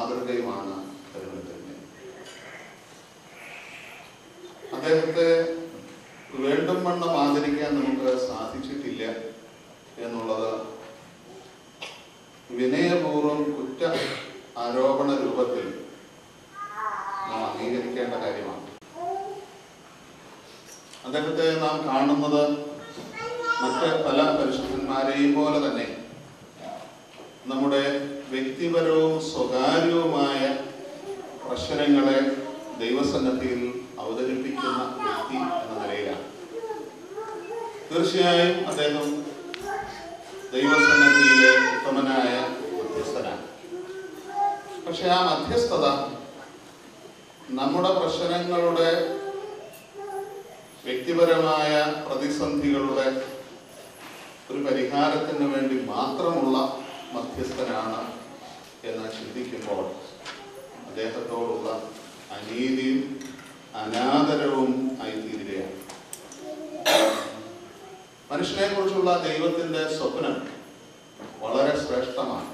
മാതൃകയുമാണ് അദ്ദേഹത്തെ വേണ്ടും വണ്ണം ആദരിക്കാൻ നമുക്ക് സാധിച്ചിട്ടില്ല എന്നുള്ളത് വിനയപൂർവം കുറ്റ ആരോപണ രൂപത്തിൽ നാം അംഗീകരിക്കേണ്ട കാര്യമാണ് അദ്ദേഹത്തെ നാം കാണുന്നത് മറ്റ് പല പരിശുദ്ധന്മാരെയും പോലെ തന്നെ നമ്മുടെ വ്യക്തിപരവും സ്വകാര്യവുമായ പ്രശ്നങ്ങളെ ദൈവസന്നദ്ധിയിൽ അവതരിപ്പിക്കുന്ന വ്യക്തി എന്ന നിലയിലാണ് തീർച്ചയായും അദ്ദേഹം ദൈവസന്നദ്ധിയിലെ ഉത്തമനായ മധ്യസ്ഥനാണ് പക്ഷെ ആ മധ്യസ്ഥത നമ്മുടെ പ്രശ്നങ്ങളുടെ വ്യക്തിപരമായ പ്രതിസന്ധികളുടെ ഒരു പരിഹാരത്തിന് വേണ്ടി മാത്രമുള്ള മധ്യസ്ഥനാണ് എന്ന് ചിന്തിക്കുമ്പോൾ അദ്ദേഹത്തോടുള്ള അനീതിയും അനാദരവും ആയിത്തീരുകയാണ് മനുഷ്യനെ കുറിച്ചുള്ള ദൈവത്തിന്റെ സ്വപ്നം വളരെ ശ്രേഷ്ഠമാണ്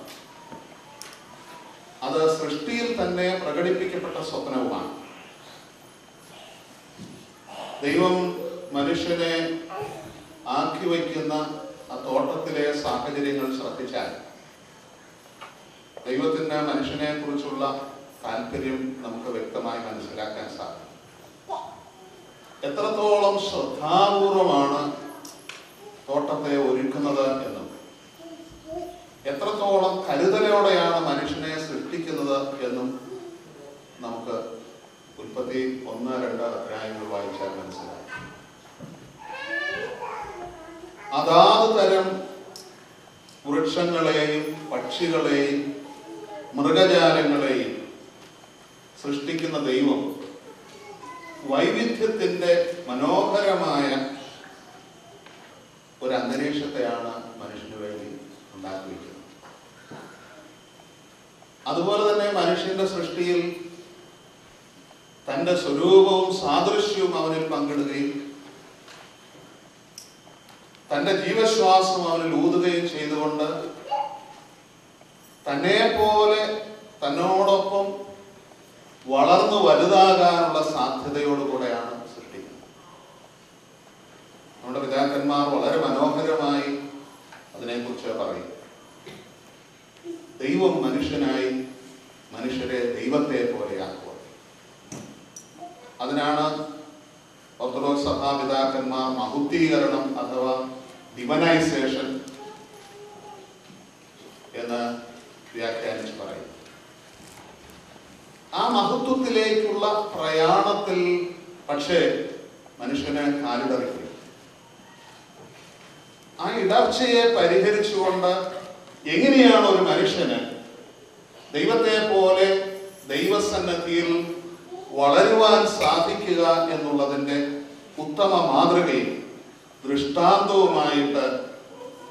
അത് സൃഷ്ടിയിൽ തന്നെ പ്രകടിപ്പിക്കപ്പെട്ട സ്വപ്നവുമാണ് ദൈവം മനുഷ്യനെ ആക്കി വയ്ക്കുന്ന ആ തോട്ടത്തിലെ സാഹചര്യങ്ങൾ ശ്രദ്ധിച്ചാൽ ദൈവത്തിന് മനുഷ്യനെ കുറിച്ചുള്ള താല്പര്യം നമുക്ക് വ്യക്തമായി മനസ്സിലാക്കാൻ സാധിക്കും എത്രത്തോളം ശ്രദ്ധാപൂർവമാണ് തോട്ടത്തെ ഒരുക്കുന്നത് എന്നും എത്രത്തോളം കരുതലോടെയാണ് മനുഷ്യനെ സൃഷ്ടിക്കുന്നത് എന്നും നമുക്ക് ഉൽപ്പത്തി ഒന്ന് രണ്ട് അധ്യായങ്ങൾ വായിച്ചാൽ മനസ്സിലാക്കാം അതാത് തരം വൃക്ഷങ്ങളെയും പക്ഷികളെയും മൃഗജാലങ്ങളെയും സൃഷ്ടിക്കുന്ന ദൈവം വൈവിധ്യത്തിന്റെ മനോഹരമായ ഒരു അന്തരീക്ഷത്തെയാണ് മനുഷ്യന് വേണ്ടി ഉണ്ടാക്കി വയ്ക്കുന്നത് അതുപോലെ തന്നെ മനുഷ്യന്റെ സൃഷ്ടിയിൽ തന്റെ സ്വരൂപവും സാദൃശ്യവും അവനിൽ പങ്കിടുകയും തന്റെ ജീവശ്വാസം അവനിൽ ഊതുകയും ചെയ്തുകൊണ്ട് തന്നെ പോലെ തന്നോടൊപ്പം വളർന്നു വലുതാകാനുള്ള സാധ്യതയോടുകൂടെയാണ് സൃഷ്ടിക്കുന്നത്. നമ്മുടെ പിതാക്കന്മാർ വളരെ മനോഹരമായി അതിനെക്കുറിച്ച് പറയും ദൈവം മനുഷ്യനായി മനുഷ്യരെ ദൈവത്തെ പോലെയാക്കുക. അതിനാണ് ഓർത്തഡോക്സ് സഭാപിതാക്കന്മാർ മഹുദ്ധീകരണം അഥവാ ഡിവനൈസേഷൻ എന്ന് വ്യാഖ്യാനിച്ച് പറയും ആ മഹത്വത്തിലേക്കുള്ള പ്രയാണത്തിൽ പക്ഷേ മനുഷ്യന് കാലിടറിക്കും ആ ഇടർച്ചയെ പരിഹരിച്ചുകൊണ്ട് എങ്ങനെയാണ് ഒരു മനുഷ്യന് ദൈവത്തെ പോലെ ദൈവസന്നദ്ധിയിൽ വളരുവാൻ സാധിക്കുക എന്നുള്ളതിന്റെ ഉത്തമ മാതൃകയും ദൃഷ്ടാന്തവുമായിട്ട്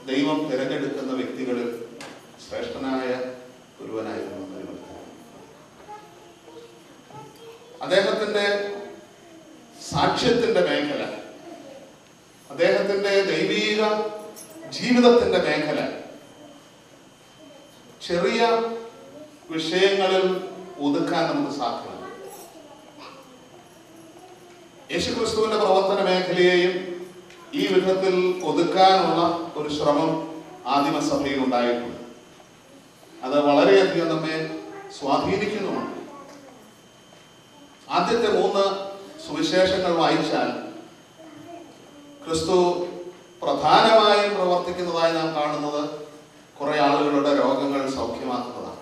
ദൈവം തിരഞ്ഞെടുക്കുന്ന വ്യക്തികളിൽ ശ്രേഷ്ഠനായ പരിവർത്തനം അദ്ദേഹത്തിന്റെ സാക്ഷ്യത്തിന്റെ മേഖല അദ്ദേഹത്തിന്റെ ദൈവീക ജീവിതത്തിന്റെ മേഖല ചെറിയ വിഷയങ്ങളിൽ ഒതുക്കാൻ നമുക്ക് സാധ്യമല്ല യേശുക്രിസ്തുവിന്റെ പ്രവർത്തന മേഖലയെയും ഈ വിധത്തിൽ ഒതുക്കാനുള്ള ഒരു ശ്രമം ആദിമസഭയിൽ ഉണ്ടായിട്ടുണ്ട്. അത് വളരെയധികം നമ്മെ സ്വാധീനിക്കുന്നുമുണ്ട്. ആദ്യത്തെ മൂന്ന് സുവിശേഷങ്ങൾ വായിച്ചാൽ ക്രിസ്തു പ്രധാനമായും പ്രവർത്തിക്കുന്നതായി നാം കാണുന്നത് കുറെ ആളുകളുടെ രോഗങ്ങൾ സൗഖ്യമാക്കുന്നതാണ്.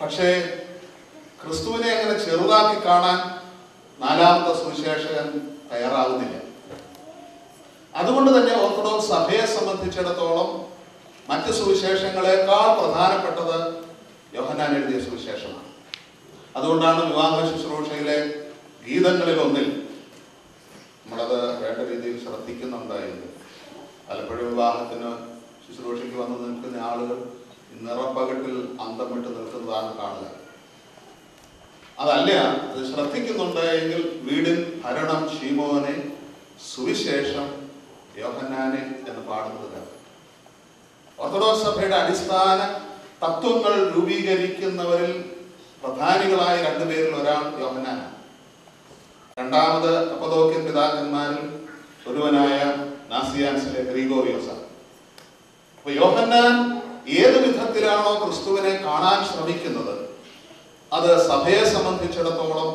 പക്ഷേ ക്രിസ്തുവിനെ അങ്ങനെ ചെറുതാക്കി കാണാൻ നാലാമത്തെ സുവിശേഷകൻ തയ്യാറാകുന്നില്ല അതുകൊണ്ട് തന്നെ ഓർത്തഡോക്സ് സഭയെ സംബന്ധിച്ചിടത്തോളം മറ്റ് സുവിശേഷങ്ങളെക്കാൾ പ്രധാനപ്പെട്ടത് യോഹനാൻ എഴുതിയ സുവിശേഷമാണ്. അതുകൊണ്ടാണ് വിവാഹ ശുശ്രൂഷയിലെ ഗീതങ്ങളിൽ ഒന്നിൽ നമ്മളത് വേണ്ട രീതിയിൽ ശ്രദ്ധിക്കുന്നുണ്ടായിരുന്നു പലപ്പോഴും വിവാഹത്തിന് ശുശ്രൂഷയ്ക്ക് വന്ന് നിൽക്കുന്ന ആളുകൾ നിറപ്പകട്ടിൽ അന്തം വിട്ട് നിൽക്കുന്നതാണ് കാണുക. അതല്ല അത് ശ്രദ്ധിക്കുന്നുണ്ട് എങ്കിൽ വീടിൻ ഭരണം ഷീമോനെ സുവിശേഷം യോഹന്നാനെ എന്ന് പാടുന്നത് ഓർത്തഡോക്സ് സഭയുടെ അടിസ്ഥാന തത്വങ്ങൾ രൂപീകരിക്കുന്നവരിൽ പ്രധാനികളായ രണ്ടുപേരിൽ ഒരാൾ യോഹന്നാനാണ്. രണ്ടാമത് അപ്പതോക്യൻ പിതാക്കന്മാരിൽ ഒരുവനായ നാസിയാൻസിലെ ഗ്രീഗോറിയോസാണ് അപ്പൊ യോഹന്നാൻ ഏത് വിധത്തിലാണോ ക്രിസ്തുവിനെ കാണാൻ ശ്രമിക്കുന്നത് അത് സഭയെ സംബന്ധിച്ചിടത്തോളം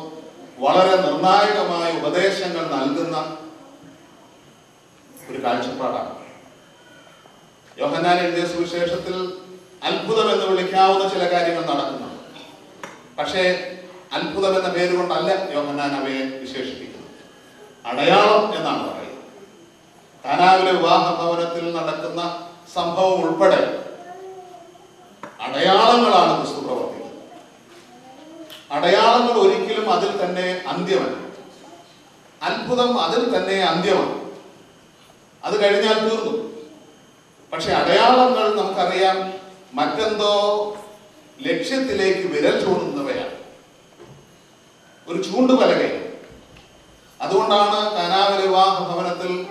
വളരെ നിർണായകമായ ഉപദേശങ്ങൾ നൽകുന്ന ഒരു കാഴ്ചപ്പാടാണ്. യോഹന്നാൻ എഴുതിയ സുവിശേഷത്തിൽ അത്ഭുതം എന്ന് വിളിക്കാവുന്ന ചില കാര്യങ്ങൾ നടക്കുന്നുണ്ട്. പക്ഷേ അത്ഭുതം എന്ന പേരുകൊണ്ടല്ല യോഹന്നാൻ അവയെ വിശേഷിപ്പിക്കുന്നത്. അടയാളം എന്നാണ് പറയുന്നത്. കാനാവിലെ വിവാഹ ഭവനത്തിൽ നടക്കുന്ന സംഭവം ഉൾപ്പെടെ അടയാളങ്ങളാണ് ക്രിസ്തു പ്രവർത്തിക്കുന്നത്. അടയാളങ്ങൾ ഒരിക്കലും അതിൽ തന്നെ അന്ത്യമല്ല. അത്ഭുതം അതിൽ തന്നെ അന്ത്യമാണ് അത് കഴിഞ്ഞാൽ തീർന്നു. പക്ഷെ അടയാളങ്ങൾ നമുക്കറിയാം മറ്റെന്തോ ലക്ഷ്യത്തിലേക്ക് വിരൽ ചൂണ്ടുന്നവയാണ്. ഒരു ചൂണ്ടുപലകയാണ്. അതുകൊണ്ടാണ് കനാവിലെ വിവാഹ ഭവനത്തിൽ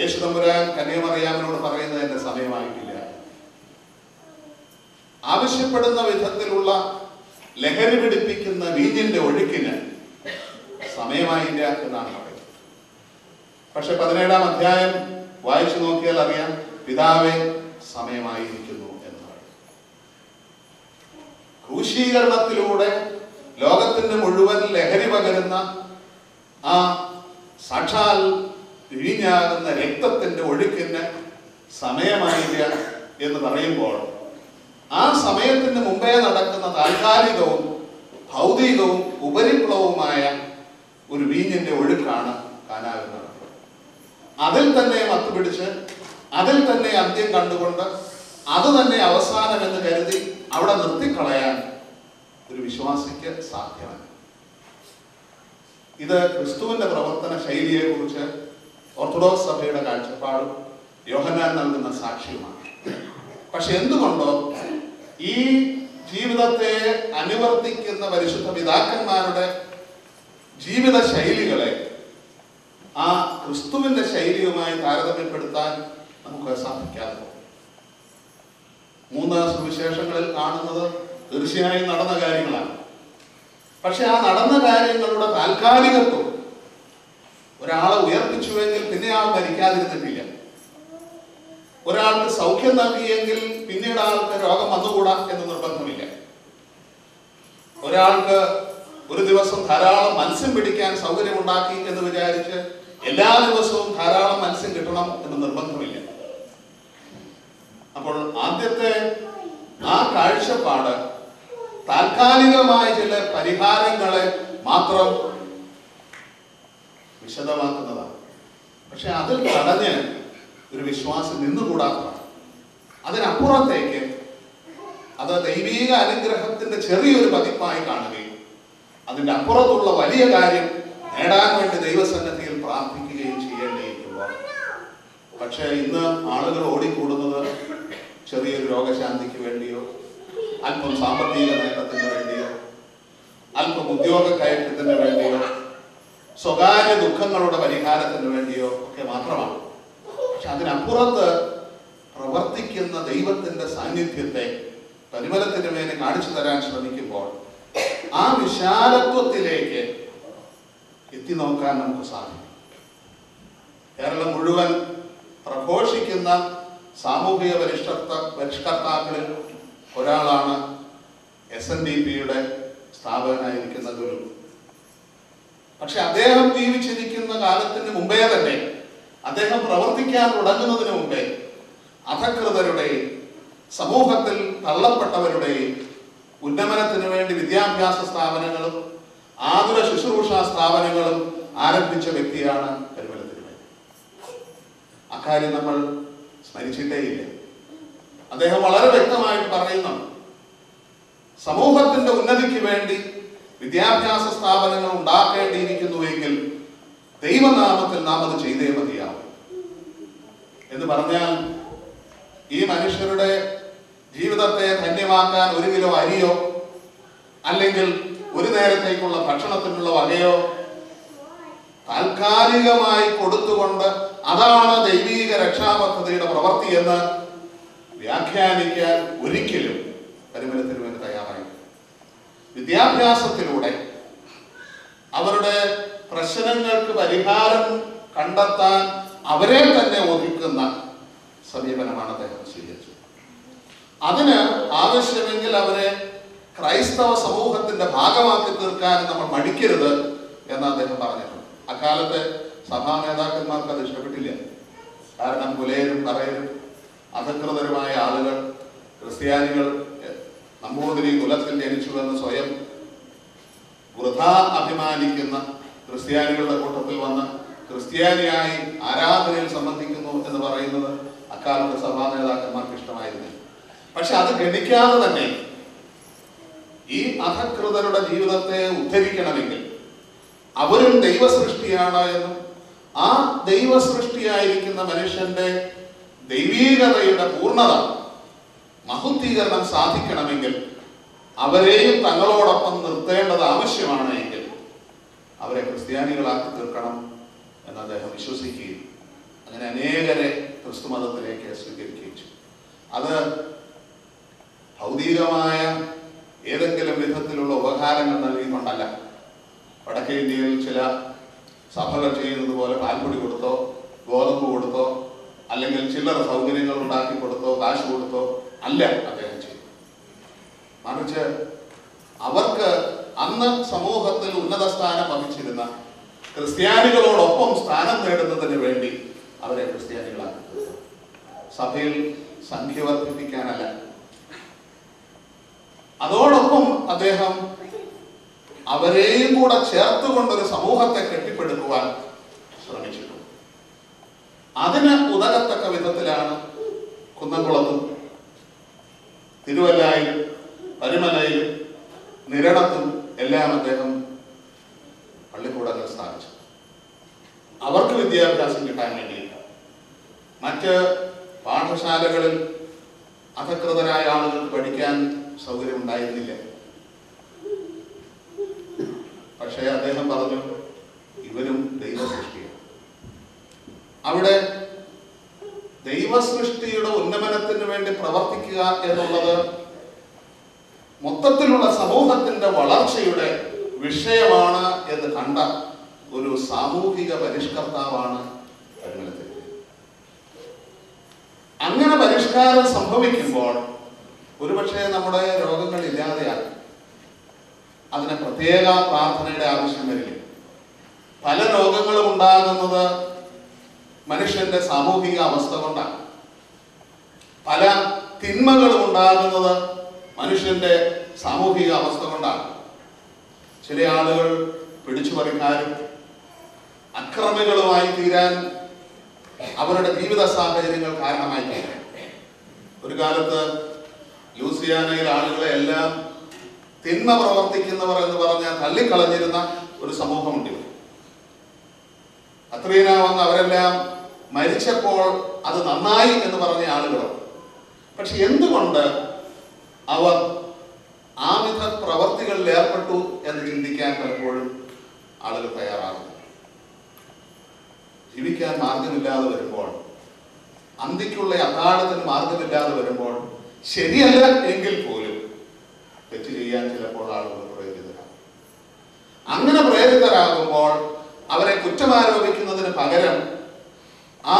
യേശുദമ്പുരാൻ കന്യമറിയാമനോട് പറയുന്നത് എന്റെ സമയമായിട്ടില്ല. ആവശ്യപ്പെടുന്ന വിധത്തിലുള്ള ലഹരി പിടിപ്പിക്കുന്ന വീഞ്ഞിന്റെ ഒഴുക്കിന് സമയമായില്ല എന്നാണ് പറയുന്നത്. പക്ഷെ പതിനേഴാം അധ്യായം വായിച്ചു നോക്കിയാൽ അറിയാം പിതാവെ സമയമായിരിക്കുന്നു എന്ന് പറയും ക്രൂശീകരണത്തിലൂടെ ലോകത്തിന്റെ മുഴുവൻ ലഹരി പകരുന്ന ആ സാക്ഷാൽ വീഞ്ഞാകുന്ന രക്തത്തിന്റെ ഒഴുക്കിന് സമയമായില്ല എന്ന് പറയുമ്പോൾ ആ സമയത്തിന് മുമ്പേ നടക്കുന്ന താൽക്കാലികവും ഭൗതികവും ഉപരിപ്ലവവുമായ ഒരു വീഞ്ഞിന്റെ ഒഴുക്കാണ് കാനാകുന്നത് അതിൽ തന്നെ മത്തുപിടിച്ച് അതിൽ തന്നെ അന്ത്യം കണ്ടുകൊണ്ട് അത് തന്നെ അവസാനം എന്ന് കരുതി അവിടെ നിർത്തിക്കളയാൻ ഒരു വിശ്വാസിക്ക് സാധ്യമല്ല ഇത് ക്രിസ്തുവിന്റെ പ്രവർത്തന ശൈലിയെ കുറിച്ച് ഓർത്തഡോക്സ് സഭയുടെ കാഴ്ചപ്പാടും യോഹന്നാൻ നൽകുന്ന സാക്ഷിയുമാണ് പക്ഷെ എന്തുകൊണ്ടോ ഈ ജീവിതത്തെ അനുവർത്തിക്കുന്ന പരിശുദ്ധ പിതാക്കന്മാരുടെ ജീവിത ശൈലികളെ ആ ക്രിസ്തുവിന്റെ ശൈലിയുമായി താരതമ്യപ്പെടുത്താൻ നമുക്ക് സാധിക്കാതെ. മൂന്ന് സുവിശേഷങ്ങളിൽ കാണുന്നത് തീർച്ചയായും നടന്ന കാര്യങ്ങളാണ് പക്ഷെ ആ നടന്ന കാര്യങ്ങളുടെ താൽക്കാലികത്വം ഒരാളെ ഉയർപ്പിച്ചുവെങ്കിൽ പിന്നെ ആൾ മരിക്കാതിരുന്നിട്ടില്ല. ഒരാൾക്ക് സൗഖ്യം നൽകിയെങ്കിൽ പിന്നീട് ആൾക്ക് രോഗം വന്നുകൂടാ എന്ന് നിർബന്ധമില്ല. ഒരാൾക്ക് ഒരു ദിവസം ധാരാളം മത്സ്യം പിടിക്കാൻ സൗകര്യമുണ്ടാക്കി എന്ന് വിചാരിച്ച് എല്ലാ ദിവസവും ധാരാളം മത്സ്യം കിട്ടണം എന്ന് നിർബന്ധമില്ല. അപ്പോൾ ആദ്യത്തെ ആ കാഴ്ചപ്പാട് താൽക്കാലികമായ ചില പരിഹാരങ്ങളെ മാത്രം വിശദമാക്കുന്നതാണ്. പക്ഷെ അതിൽ തടഞ്ഞ് ഒരു വിശ്വാസം നിന്നുകൂടാത്തതാണ്. അതിനപ്പുറത്തേക്ക് അത് ദൈവീക അനുഗ്രഹത്തിന്റെ ചെറിയൊരു പതിപ്പായി കാണുകയും അതിന്റെ അപ്പുറത്തുള്ള വലിയ കാര്യം നേടാൻ വേണ്ടി ദൈവസന്നദ്ധിയിൽ പ്രാർത്ഥിക്കുകയും ചെയ്യേണ്ടിയിട്ടുള്ള പക്ഷേ ഇന്ന് ആളുകൾ ഓടിക്കൂടുന്നത് ചെറിയൊരു രോഗശാന്തിക്ക് വേണ്ടിയോ അല്പം സാമ്പത്തിക നേട്ടത്തിന് വേണ്ടിയോ അല്പം ഉദ്യോഗ കയറ്റത്തിന് വേണ്ടിയോ സ്വകാര്യ ദുഃഖങ്ങളുടെ പരിഹാരത്തിന് വേണ്ടിയോ ഒക്കെ മാത്രമാണ്. പക്ഷെ അതിനപ്പുറത്ത് പ്രവർത്തിക്കുന്ന ദൈവത്തിന്റെ സാന്നിധ്യത്തെ പരിമലത്തിന് മേലെ കാണിച്ചു തരാൻ ശ്രമിക്കുമ്പോൾ ആ വിശാലത്വത്തിലേക്ക് എത്തി നോക്കാൻ നമുക്ക് സാധിക്കും. കേരളം മുഴുവൻ പ്രഘോഷിക്കുന്ന സാമൂഹിക പരിഷ്കർത്ത പരിഷ്കർത്താക്കളിൽ ഒരാളാണ് എസ് എൻ ഡി പിയുടെ സ്ഥാപകനായിരിക്കുന്ന ഗുരു. പക്ഷെ അദ്ദേഹം ജീവിച്ചിരിക്കുന്ന കാലത്തിന് മുമ്പേ തന്നെ അദ്ദേഹം പ്രവർത്തിക്കാൻ തുടങ്ങുന്നതിന് മുമ്പേ അധകൃതരുടെ സമൂഹത്തിൽ തള്ളപ്പെട്ടവരുടെ ഉന്നമനത്തിന് വേണ്ടി വിദ്യാഭ്യാസ സ്ഥാപനങ്ങളും ആതുര ശുശ്രൂഷ സ്ഥാപനങ്ങളും ആരംഭിച്ച വ്യക്തിയാണ് കരുമല തിരുമേനി അക്കാര്യം നമ്മൾ സ്മരിച്ചിട്ടേയില്ല. അദ്ദേഹം വളരെ വ്യക്തമായിട്ട് പറയുന്നുണ്ട് സമൂഹത്തിന്റെ ഉന്നതിക്ക് വേണ്ടി വിദ്യാഭ്യാസ സ്ഥാപനങ്ങൾ ഉണ്ടാക്കേണ്ടിയിരിക്കുന്നുവെങ്കിൽ ദൈവനാമത്തിൽ നാം അത് ചെയ്തേ മതിയാവും. എന്ന് പറഞ്ഞാൽ ഈ മനുഷ്യരുടെ ജീവിതത്തെ ധന്യമാക്കാൻ ഒരു കിലോ അരിയോ അല്ലെങ്കിൽ ഒരു നേരത്തേക്കുള്ള ഭക്ഷണത്തിനുള്ള വകയോ താൽക്കാലികമായി കൊടുത്തുകൊണ്ട് അതാണ് ദൈവീക രക്ഷാപദ്ധതിയുടെ പ്രവൃത്തി എന്ന് വ്യാഖ്യാനിക്കാൻ ഒരിക്കലും പരിമലത്തിന് വേണ്ടി വിദ്യാഭ്യാസത്തിലൂടെ അവരുടെ പ്രശ്നങ്ങൾക്ക് പരിഹാരം കണ്ടെത്താൻ അവരെ തന്നെ ഒതുക്കുന്ന സമീപനമാണ് അദ്ദേഹം സ്വീകരിച്ചത്. അതിന് ആവശ്യമെങ്കിൽ അവരെ ക്രൈസ്തവ സമൂഹത്തിന്റെ ഭാഗമാക്കി തീർക്കാൻ നമ്മൾ മടിക്കരുത് എന്ന് അദ്ദേഹം പറഞ്ഞിട്ടുണ്ട് അക്കാലത്തെ സഭാ നേതാക്കന്മാർക്ക് അത് ഇഷ്ടപ്പെട്ടില്ല. കാരണം പുലയരും പറയരും അധികൃതരുമായ ആളുകൾ ക്രിസ്ത്യാനികൾ എ, നമ്പൂതിരി കുലത്തിൽ ജനിച്ചുവെന്ന് സ്വയം വൃഥാ അഭിമാനിക്കുന്ന ക്രിസ്ത്യാനികളുടെ കൂട്ടത്തിൽ വന്ന് ക്രിസ്ത്യാനിയായി ആരാധനയിൽ സംബന്ധിക്കുന്നു എന്ന് പറയുന്നത് അക്കാലത്തെ സഭാ നേതാക്കന്മാർക്ക് ഇഷ്ടമായിരുന്നില്ല. പക്ഷെ അത് ഗണിക്കാതെ തന്നെ ഈ അധകൃതരുടെ ജീവിതത്തെ ഉദ്ധരിക്കണമെങ്കിൽ അവരും ദൈവസൃഷ്ടിയാണ് എന്നും ആ ദൈവസൃഷ്ടിയായിരിക്കുന്ന മനുഷ്യന്റെ ദൈവീകതയുടെ പൂർണത മഹുദ്ധീകരണം സാധിക്കണമെങ്കിൽ അവരെയും തങ്ങളോടൊപ്പം നിർത്തേണ്ടത് ആവശ്യമാണ് എങ്കിൽ അവരെ ക്രിസ്ത്യാനികളാക്കി തീർക്കണം എന്ന് അദ്ദേഹം വിശ്വസിക്കുകയും അങ്ങനെ അനേകരെ ക്രിസ്തു മതത്തിലേക്ക് സ്വീകരിക്കുകയും ചെയ്തു. അത് ഭൗതികമായ ഏതെങ്കിലും വിധത്തിലുള്ള ഉപകാരങ്ങൾ നൽകിക്കൊണ്ടല്ല. വടക്കേ ഇന്ത്യയിൽ ചില സഭകൾ ചെയ്യുന്നത് പോലെ പാൽപ്പൊടി കൊടുത്തോ ഗോതമ്പ് കൊടുത്തോ അല്ലെങ്കിൽ ചില്ലറ സൗകര്യങ്ങൾ ഉണ്ടാക്കി കൊടുത്തോ കാശ് കൊടുത്തോ അല്ല അദ്ദേഹം ചെയ്തു. മറിച്ച് അവർക്ക് അന്ന് സമൂഹത്തിൽ ഉന്നത സ്ഥാനം വഹിച്ചിരുന്ന ക്രിസ്ത്യാനികളോടൊപ്പം സ്ഥാനം നേടുന്നതിന് വേണ്ടി അവരെ ക്രിസ്ത്യാനികളാക്കി. തീർത്തു. സഭയിൽ സംഖ്യ വർദ്ധിപ്പിക്കാനല്ല. അതോടൊപ്പം അദ്ദേഹം അവരെയും കൂടെ ചേർത്തുകൊണ്ടൊരു സമൂഹത്തെ കെട്ടിപ്പടുക്കുവാൻ ശ്രമിച്ചിട്ടുണ്ട്. അതിന് ഉതകത്തക്ക വിധത്തിലാണ് കുന്നംകുളത്തും തിരുവല്ലായിലും പരിമലയിൽ നിരണത്തും എല്ലാം അദ്ദേഹം പള്ളിക്കൂടങ്ങൾ സ്ഥാപിച്ചു. അവർക്ക് വിദ്യാഭ്യാസം കിട്ടാൻ വേണ്ടിയില്ല. മറ്റ് പാഠശാലകളിൽ അധകൃതരായ ആളുകൾക്ക് പഠിക്കാൻ സൗകര്യം ഉണ്ടായിരുന്നില്ല. പക്ഷേ അദ്ദേഹം പറഞ്ഞു ഇവരും ദൈവസൃഷ്ടിയാണ്. അവിടെ ദൈവസൃഷ്ടിയുടെ ഉന്നമനത്തിന് വേണ്ടി പ്രവർത്തിക്കുക എന്നുള്ളത് മൊത്തത്തിലുള്ള സമൂഹത്തിന്റെ വളർച്ചയുടെ വിഷയമാണ് എന്ന് കണ്ട ഒരു സാമൂഹിക പരിഷ്കർത്താവാണ് അങ്ങനെ പരിഷ്കാരം സംഭവിക്കുമ്പോൾ ഒരുപക്ഷെ നമ്മുടെ രോഗങ്ങൾ ഇല്ലാതെയാണ് അതിന് പ്രത്യേക പ്രാർത്ഥനയുടെ ആവശ്യം വരില്ല. പല രോഗങ്ങളും ഉണ്ടാകുന്നത് മനുഷ്യന്റെ സാമൂഹിക അവസ്ഥ കൊണ്ടാണ്. പല തിന്മകളും ഉണ്ടാകുന്നത് മനുഷ്യന്റെ സാമൂഹിക അവസ്ഥ കൊണ്ടാണ്. ചില ആളുകൾ പിടിച്ചുപറിക്കാരും അക്രമികളുമായി തീരാൻ അവരുടെ ജീവിത സാഹചര്യങ്ങൾ കാരണമായി തീരാൻ. ഒരു കാലത്ത് ലൂസിയാനയിലെ ആളുകളെ എല്ലാം തിന്മ പ്രവർത്തിക്കുന്നവർ എന്ന് പറഞ്ഞാൽ തള്ളിക്കളഞ്ഞിരുന്ന ഒരു സമൂഹമുണ്ട് ഇവിടെ. കത്രീന വന്ന് അവരെല്ലാം മരിച്ചപ്പോൾ അത് നന്നായി എന്ന് പറഞ്ഞ ആളുകളോ? പക്ഷെ എന്തുകൊണ്ട് അവർ ആ വിധ പ്രവർത്തികളിൽ ഏർപ്പെട്ടു എന്ന് ചിന്തിക്കാൻ പലപ്പോഴും ആളുകൾ തയ്യാറാകുന്നു ജീവിക്കാൻ മാർഗമില്ലാതെ വരുമ്പോൾ അന്തിക്കുള്ള അത്താഴത്തിന് മാർഗമില്ലാതെ വരുമ്പോൾ ശരിയല്ല എങ്കിൽ പോലും തെറ്റ് ചെയ്യാൻ ചിലപ്പോൾ ആളുകൾ പ്രേരിതരാകും. അങ്ങനെ പ്രേരിതരാകുമ്പോൾ അവരെ കുറ്റമാരോപിക്കുന്നതിന് പകരം ആ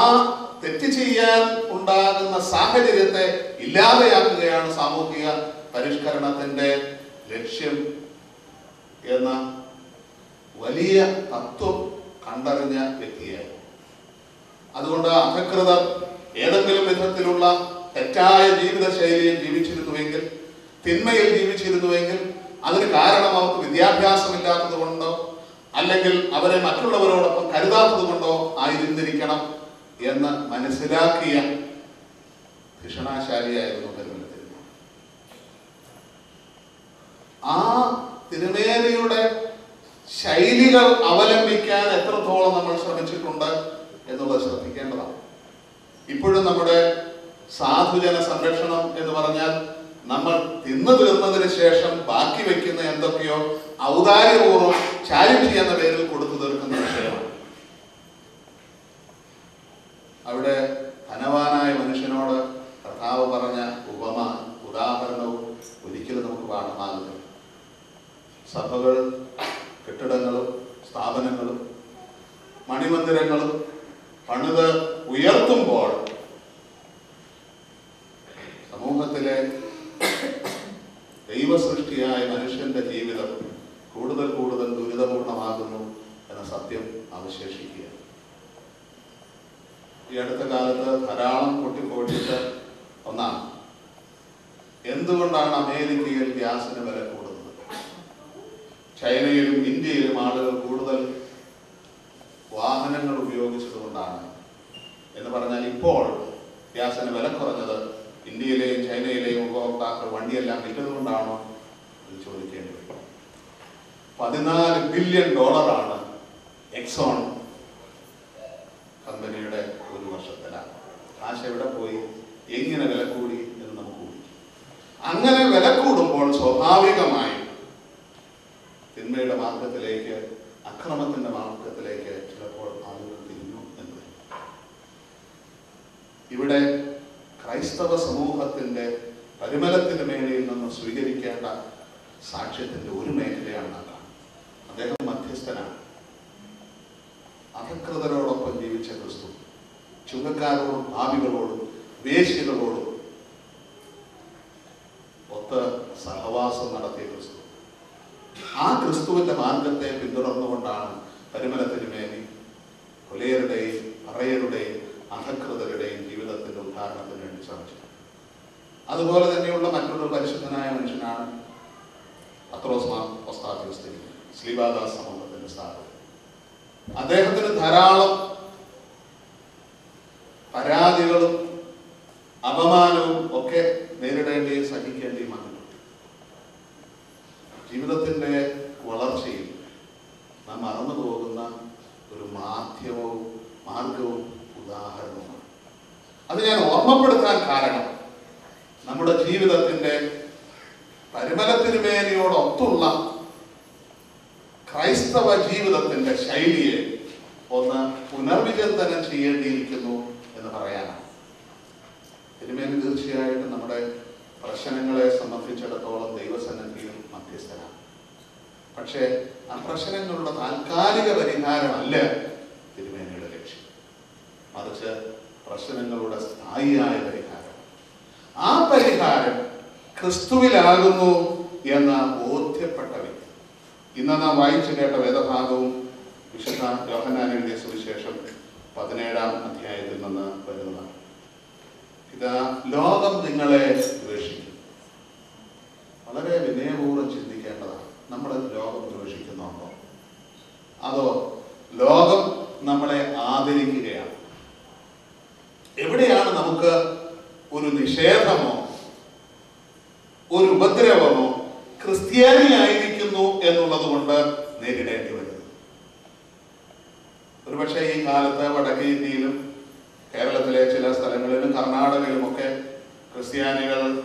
തെറ്റ് ചെയ്യാൻ ഉണ്ടാകുന്ന സാഹചര്യത്തെ ഇല്ലാതെയാക്കുകയാണ് സാമൂഹിക പരിഷ്കരണത്തിന്റെ ലക്ഷ്യം എന്ന വലിയ തത്വം കണ്ടറിഞ്ഞ വ്യക്തിയായി അതുകൊണ്ട് അധകൃതർ ഏതെങ്കിലും വിധത്തിലുള്ള തെറ്റായ ജീവിത ശൈലിയിൽ ജീവിച്ചിരുന്നുവെങ്കിൽ തിന്മയിൽ ജീവിച്ചിരുന്നുവെങ്കിൽ അതിന് കാരണം അവർക്ക് വിദ്യാഭ്യാസമില്ലാത്തത് കൊണ്ടോ അല്ലെങ്കിൽ അവരെ മറ്റുള്ളവരോടൊപ്പം കരുതാത്തത് കൊണ്ടോ ആയിരുന്നിരിക്കണം. എന്ന് മനസ്സിലാക്കിയ ഭിഷണാശാലിയായിരുന്നു പെരുമല തിരുമേനി ആ തിരുമേനിയുടെ ശൈലികൾ അവലംബിക്കാൻ എത്രത്തോളം നമ്മൾ ശ്രമിച്ചിട്ടുണ്ട് എന്നുള്ളത് ശ്രദ്ധിക്കേണ്ടതാണ്. ഇപ്പോഴും നമ്മുടെ സാധുജന സംരക്ഷണം എന്ന് പറഞ്ഞാൽ നമ്മൾ തിന്നു തീർന്നതിന് ശേഷം ബാക്കി വെക്കുന്ന എന്തൊക്കെയോ ഔദാര്യപൂർവം ചാരിറ്റി എന്ന പേരിൽ കൊടുത്തു തീർക്കുന്ന വിഷയമാണ്. അവിടെ ധനവാനായ മനുഷ്യനോട് കർത്താവ് പറഞ്ഞ ഉപമ ഉദാഹരണവും ഒരിക്കലും നമുക്ക് പാഠമാകുന്നു സഭകൾ കെട്ടിടങ്ങളും സ്ഥാപനങ്ങളും മണിമന്ദിരങ്ങളും പണിത് ഉയർത്തുമ്പോൾ സമൂഹത്തിലെ ദൈവസൃഷ്ടിയായ മനുഷ്യന്റെ ജീവിതം കൂടുതൽ കൂടുതൽ ദുരിതപൂർണമാകുന്നു എന്ന സത്യം അവശേഷിക്കുക ഈ അടുത്ത കാലത്ത് ധാരാളം പൊട്ടിപ്പോട്ടിച്ച ഒന്നാണ് എന്തുകൊണ്ടാണ് അമേരിക്കയിൽ ഗ്യാസിന് വില കൂടുന്നത് ചൈനയിലും ഇന്ത്യയിലും ആളുകൾ കൂടുതൽ വാഹനങ്ങൾ ഉപയോഗിച്ചതുകൊണ്ടാണ് എന്ന് പറഞ്ഞാൽ ഇപ്പോൾ ഗ്യാസിന് വില കുറഞ്ഞത് ഇന്ത്യയിലെയും ചൈനയിലെയും ഉപഭോക്താക്കൾ വണ്ടിയെല്ലാം വിറ്റതുകൊണ്ടാണോ എന്ന് ചോദിക്കേണ്ടി വരും പതിനാല് ബില്യൺ ഡോളറാണ് എക്സോൺ കമ്പനിയുടെ ഒരു വർഷത്തെ ലാഭം കാശ് എവിടെ പോയി എങ്ങനെ വില കൂടി എന്ന് നമുക്ക് ഊഹിക്കാം അങ്ങനെ വില കൂടുമ്പോൾ സ്വാഭാവികമായും തിന്മയുടെ മാർഗത്തിലേക്ക് അക്രമത്തിന്റെ മാർഗത്തിലേക്ക് ചിലപ്പോൾ ആളുകൾ തിരിഞ്ഞു എന്ന് വരും. ഇവിടെ ക്രൈസ്തവ സമൂഹത്തിന്റെ പരിമലത്തിന് മേഖലയിൽ നിന്ന് സ്വീകരിക്കേണ്ട സാക്ഷ്യത്തിന്റെ ഒരു മേഖലയാണ് നാം കാണുന്നത്. അദ്ദേഹം മധ്യസ്ഥനാണ് അധകൃതരോടൊപ്പം ജീവിച്ച ക്രിസ്തു ചുങ്കക്കാരോടും ഭാവികളോടും വേശ്യകളോടും ഒത്ത് സഹവാസം നടത്തിയ ക്രിസ്തു ആ ക്രിസ്തുവിന്റെ മാർഗത്തെ പിന്തുടർന്നുകൊണ്ടാണ് പരിമല തിരുമേനി കൊലയരുടെയും പറയരുടെയും അധകൃതരുടെയും ജീവിതത്തിന്റെ ഉദ്ധാരണത്തിന് വേണ്ടി ശ്രമിച്ചത് അതുപോലെ മറ്റൊരു പരിശുദ്ധനായ മനുഷ്യനാണ്. പത്രോസ് ഒസ്താത്യോസ്തി ശ്രീബാദാസ് സമൂഹത്തിന്റെ സ്ഥാപകൻ. അദ്ദേഹത്തിന് ധാരാളം പരാതികളും അപമാനവും ഒക്കെ നേരിടേണ്ടിയും സഹിക്കേണ്ടിയും വന്നിട്ടുണ്ട്. ജീവിതത്തിന്റെ വളർച്ചയിൽ നാം മറന്നു പോകുന്ന ഒരു മാധ്യമവും മാർഗവും ഉദാഹരണവുമാണ് അത് ഞാൻ ഓർമ്മപ്പെടുത്താൻ കാരണം നമ്മുടെ ജീവിതത്തിന്റെ പരിമലത്തിരുമേനിയോടൊത്തുള്ള ക്രൈസ്തവ ജീവിതത്തിന്റെ ശൈലിയെ ഒന്ന് പുനർവിചിന്തനം ചെയ്യേണ്ടിയിരിക്കുന്നു എന്ന് പറയാനാണ്. തിരുമേനി തീർച്ചയായിട്ടും നമ്മുടെ പ്രശ്നങ്ങളെ സംബന്ധിച്ചിടത്തോളം ദൈവസന്നിധിയിൽ മധ്യസ്ഥനാണ്. പക്ഷേ ആ പ്രശ്നങ്ങളുടെ താൽക്കാലിക പരിഹാരമല്ല തിരുമേനിയുടെ ലക്ഷ്യം. മറിച്ച് പ്രശ്നങ്ങളുടെ സ്ഥായിയായ പരിഹാരം ആ പരിഹാരം ക്രിസ്തുവിലാകുന്നു എന്ന ബോധ്യപ്പെട്ട വ്യക്തി. ഇന്ന് നാം വായിച്ചു കേട്ട വേദഭാഗവും വിശുദ്ധ യോഹന്നാൻ എഴുതിയ സുവിശേഷം പതിനേഴാം അധ്യായത്തിൽ നിന്ന് വരുന്നതാണ്. ഇതാ ലോകം നിങ്ങളെ ദ്വേഷിക്കും വളരെ വിനയപൂർവം ചിന്തിക്കേണ്ടതാണ് നമ്മൾ ലോകം ദ്വേഷിക്കുന്നുണ്ടോ? അതോ ലോകം നമ്മളെ ആദരിക്കുകയാണ്? എവിടെയാണ് നമുക്ക് ഒരു നിഷേധമോ ഒരു ഉപദ്രവമോ ക്രിസ്ത്യാനി ആയിരിക്കുന്നു എന്നുള്ളത് കൊണ്ട് നേരിടേണ്ടി വരുന്നത് ഒരുപക്ഷെ ഈ കാലത്ത് വടക്കേ ഇന്ത്യയിലും കേരളത്തിലെ ചില സ്ഥലങ്ങളിലും കർണാടകയിലും ഒക്കെ ക്രിസ്ത്യാനികൾ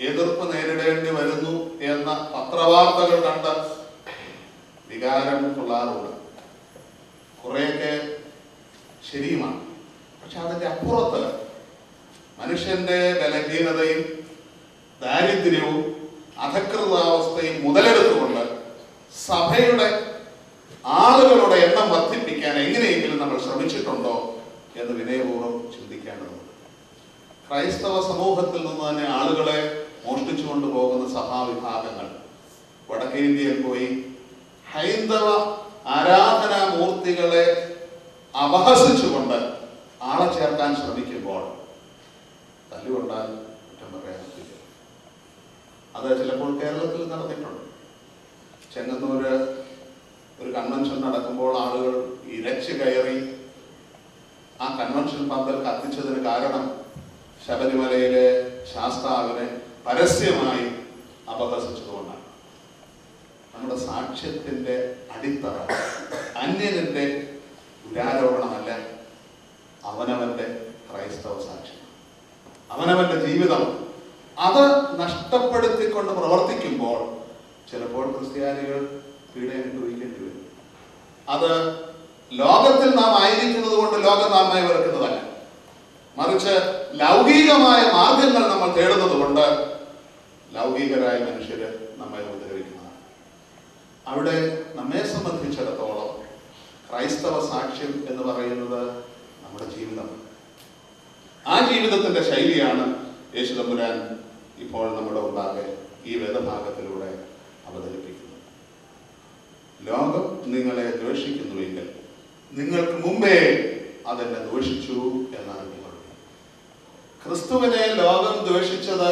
എതിർപ്പ് നേരിടേണ്ടി വരുന്നു എന്ന പത്രവാർത്തകൾ കണ്ട് വികാരം കൊള്ളാറുണ്ട്. കുറെയൊക്കെ ശരിയുമാണ്. പക്ഷെ അതിന്റെ അപ്പുറത്ത് മനുഷ്യന്റെ ബലഹീനതയും ദാരിദ്ര്യവും അധകൃതാവസ്ഥയും മുതലെടുത്തുകൊണ്ട് സഭയുടെ ആളുകളുടെ എണ്ണം വർദ്ധിപ്പിക്കാൻ എങ്ങനെയെങ്കിലും നമ്മൾ ശ്രമിച്ചിട്ടുണ്ടോ എന്ന് വിനയപൂർവം ചിന്തിക്കേണ്ടതുണ്ട്. ക്രൈസ്തവ സമൂഹത്തിൽ നിന്ന് തന്നെ ആളുകളെ മോഷ്ടിച്ചു കൊണ്ടുപോകുന്ന സഭാവിഭാഗങ്ങൾ. വടക്കേ ഇന്ത്യയിൽ പോയി ഹൈന്ദവ ആരാധനാ മൂർത്തികളെ അപഹസിച്ചുകൊണ്ട് ആളെ ചേർക്കാൻ ശ്രമിക്കുമ്പോൾ തല്ലുകൊണ്ടാൽ കുറ്റം പറയാൻ പറ്റില്ല. അത് ചിലപ്പോൾ കേരളത്തിൽ നടന്നിട്ടുണ്ട്. ചെങ്ങന്നൂര് ഒരു കൺവെൻഷൻ നടക്കുമ്പോൾ ആളുകൾ ഇരച്ചു കയറി ആ കൺവെൻഷൻ പന്തൽ കത്തിച്ചതിന് കാരണം ശബരിമലയിലെ ശാസ്താവിനെ പരസ്യമായി അപഹസിച്ചതുകൊണ്ടാണ്. നമ്മുടെ സാക്ഷ്യത്തിന്റെ അടിത്തറ അന്യനിന്റെ ദുരാരോപണമല്ല അവനവന്റെ ക്രൈസ്തവ സാക്ഷ്യം. അവനവന്റെ ജീവിതം. അത് നഷ്ടപ്പെടുത്തിക്കൊണ്ട് പ്രവർത്തിക്കുമ്പോൾ ചിലപ്പോൾ ക്രിസ്ത്യാനികൾ പീഡ അനുഭവിക്കേണ്ടി വരും. അത് ലോകത്തിൽ നാം ആയിരിക്കുന്നത് കൊണ്ട് ലോകം നാമായി വെറുക്കുന്നതല്ല. മറിച്ച് ലൗകികമായ മാർഗങ്ങൾ നമ്മൾ തേടുന്നത് കൊണ്ട് ലൗകികരായ മനുഷ്യര് നമ്മെ ഉപദ്രവിക്കുന്നതാണ്. അവിടെ നമ്മെ സംബന്ധിച്ചിടത്തോളം ക്രൈസ്തവ സാക്ഷ്യം എന്ന് പറയുന്നത് നമ്മുടെ ജീവിതം ആ ജീവിതത്തിന്റെ ശൈലിയാണ് യേശു തമ്പുരാൻ ഇപ്പോൾ നമ്മുടെ ഉണ്ടാകെ ഈ വേദഭാഗത്തിലൂടെ അവതരിപ്പിക്കുന്നത്. ലോകം നിങ്ങളെ ദ്വേഷിക്കുന്നുവെങ്കിൽ നിങ്ങൾക്ക് മുമ്പേ അതെന്നെ ദോഷിച്ചു നിങ്ങൾ ക്രിസ്തുവിനെ ലോകം ദ്വേഷിച്ചത്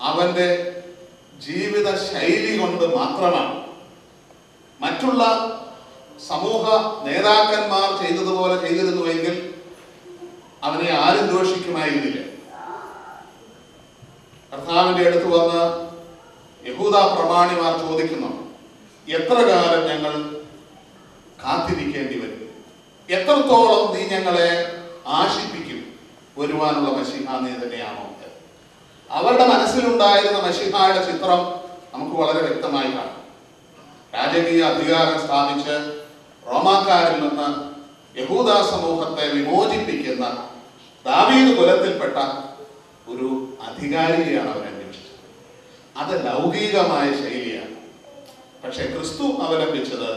അവന്റെ ജീവിത ശൈലി കൊണ്ട് മാത്രമാണ്. മറ്റുള്ള സമൂഹ നേതാക്കന്മാർ ചെയ്തതുപോലെ ചെയ്തിരുന്നുവെങ്കിൽ അവനെ ആരും ദോഷിക്കുമായിരുന്നില്ല. കർത്താവിന്റെ അടുത്ത് വന്ന് യഹൂദ പ്രമാണിമാർ ചോദിക്കുന്നു എത്ര കാലം ഞങ്ങൾ കാത്തിരിക്കേണ്ടി വരും എത്രത്തോളം നീ ഞങ്ങളെ ആശിപ്പിക്കും? വരുവാനുള്ള മഷിഹ നീ തന്നെയാണോ. അവരുടെ മനസ്സിലുണ്ടായിരുന്ന മഷിഹായുടെ ചിത്രം നമുക്ക് വളരെ വ്യക്തമായി കാണാം. രാജകീയ അധികാരം സ്ഥാപിച്ച് റോമാക്കാരിൽ നിന്ന് യഹൂദ സമൂഹത്തെ വിമോചിപ്പിക്കുന്ന ദാവീദ് കുലത്തിൽപ്പെട്ട ഒരു അധികാരിയെയാണ് അവൻ അന്വേഷിച്ചത്. അത് ലൗകികമായ ശൈലിയാണ്. പക്ഷെ ക്രിസ്തു അവലംബിച്ചത്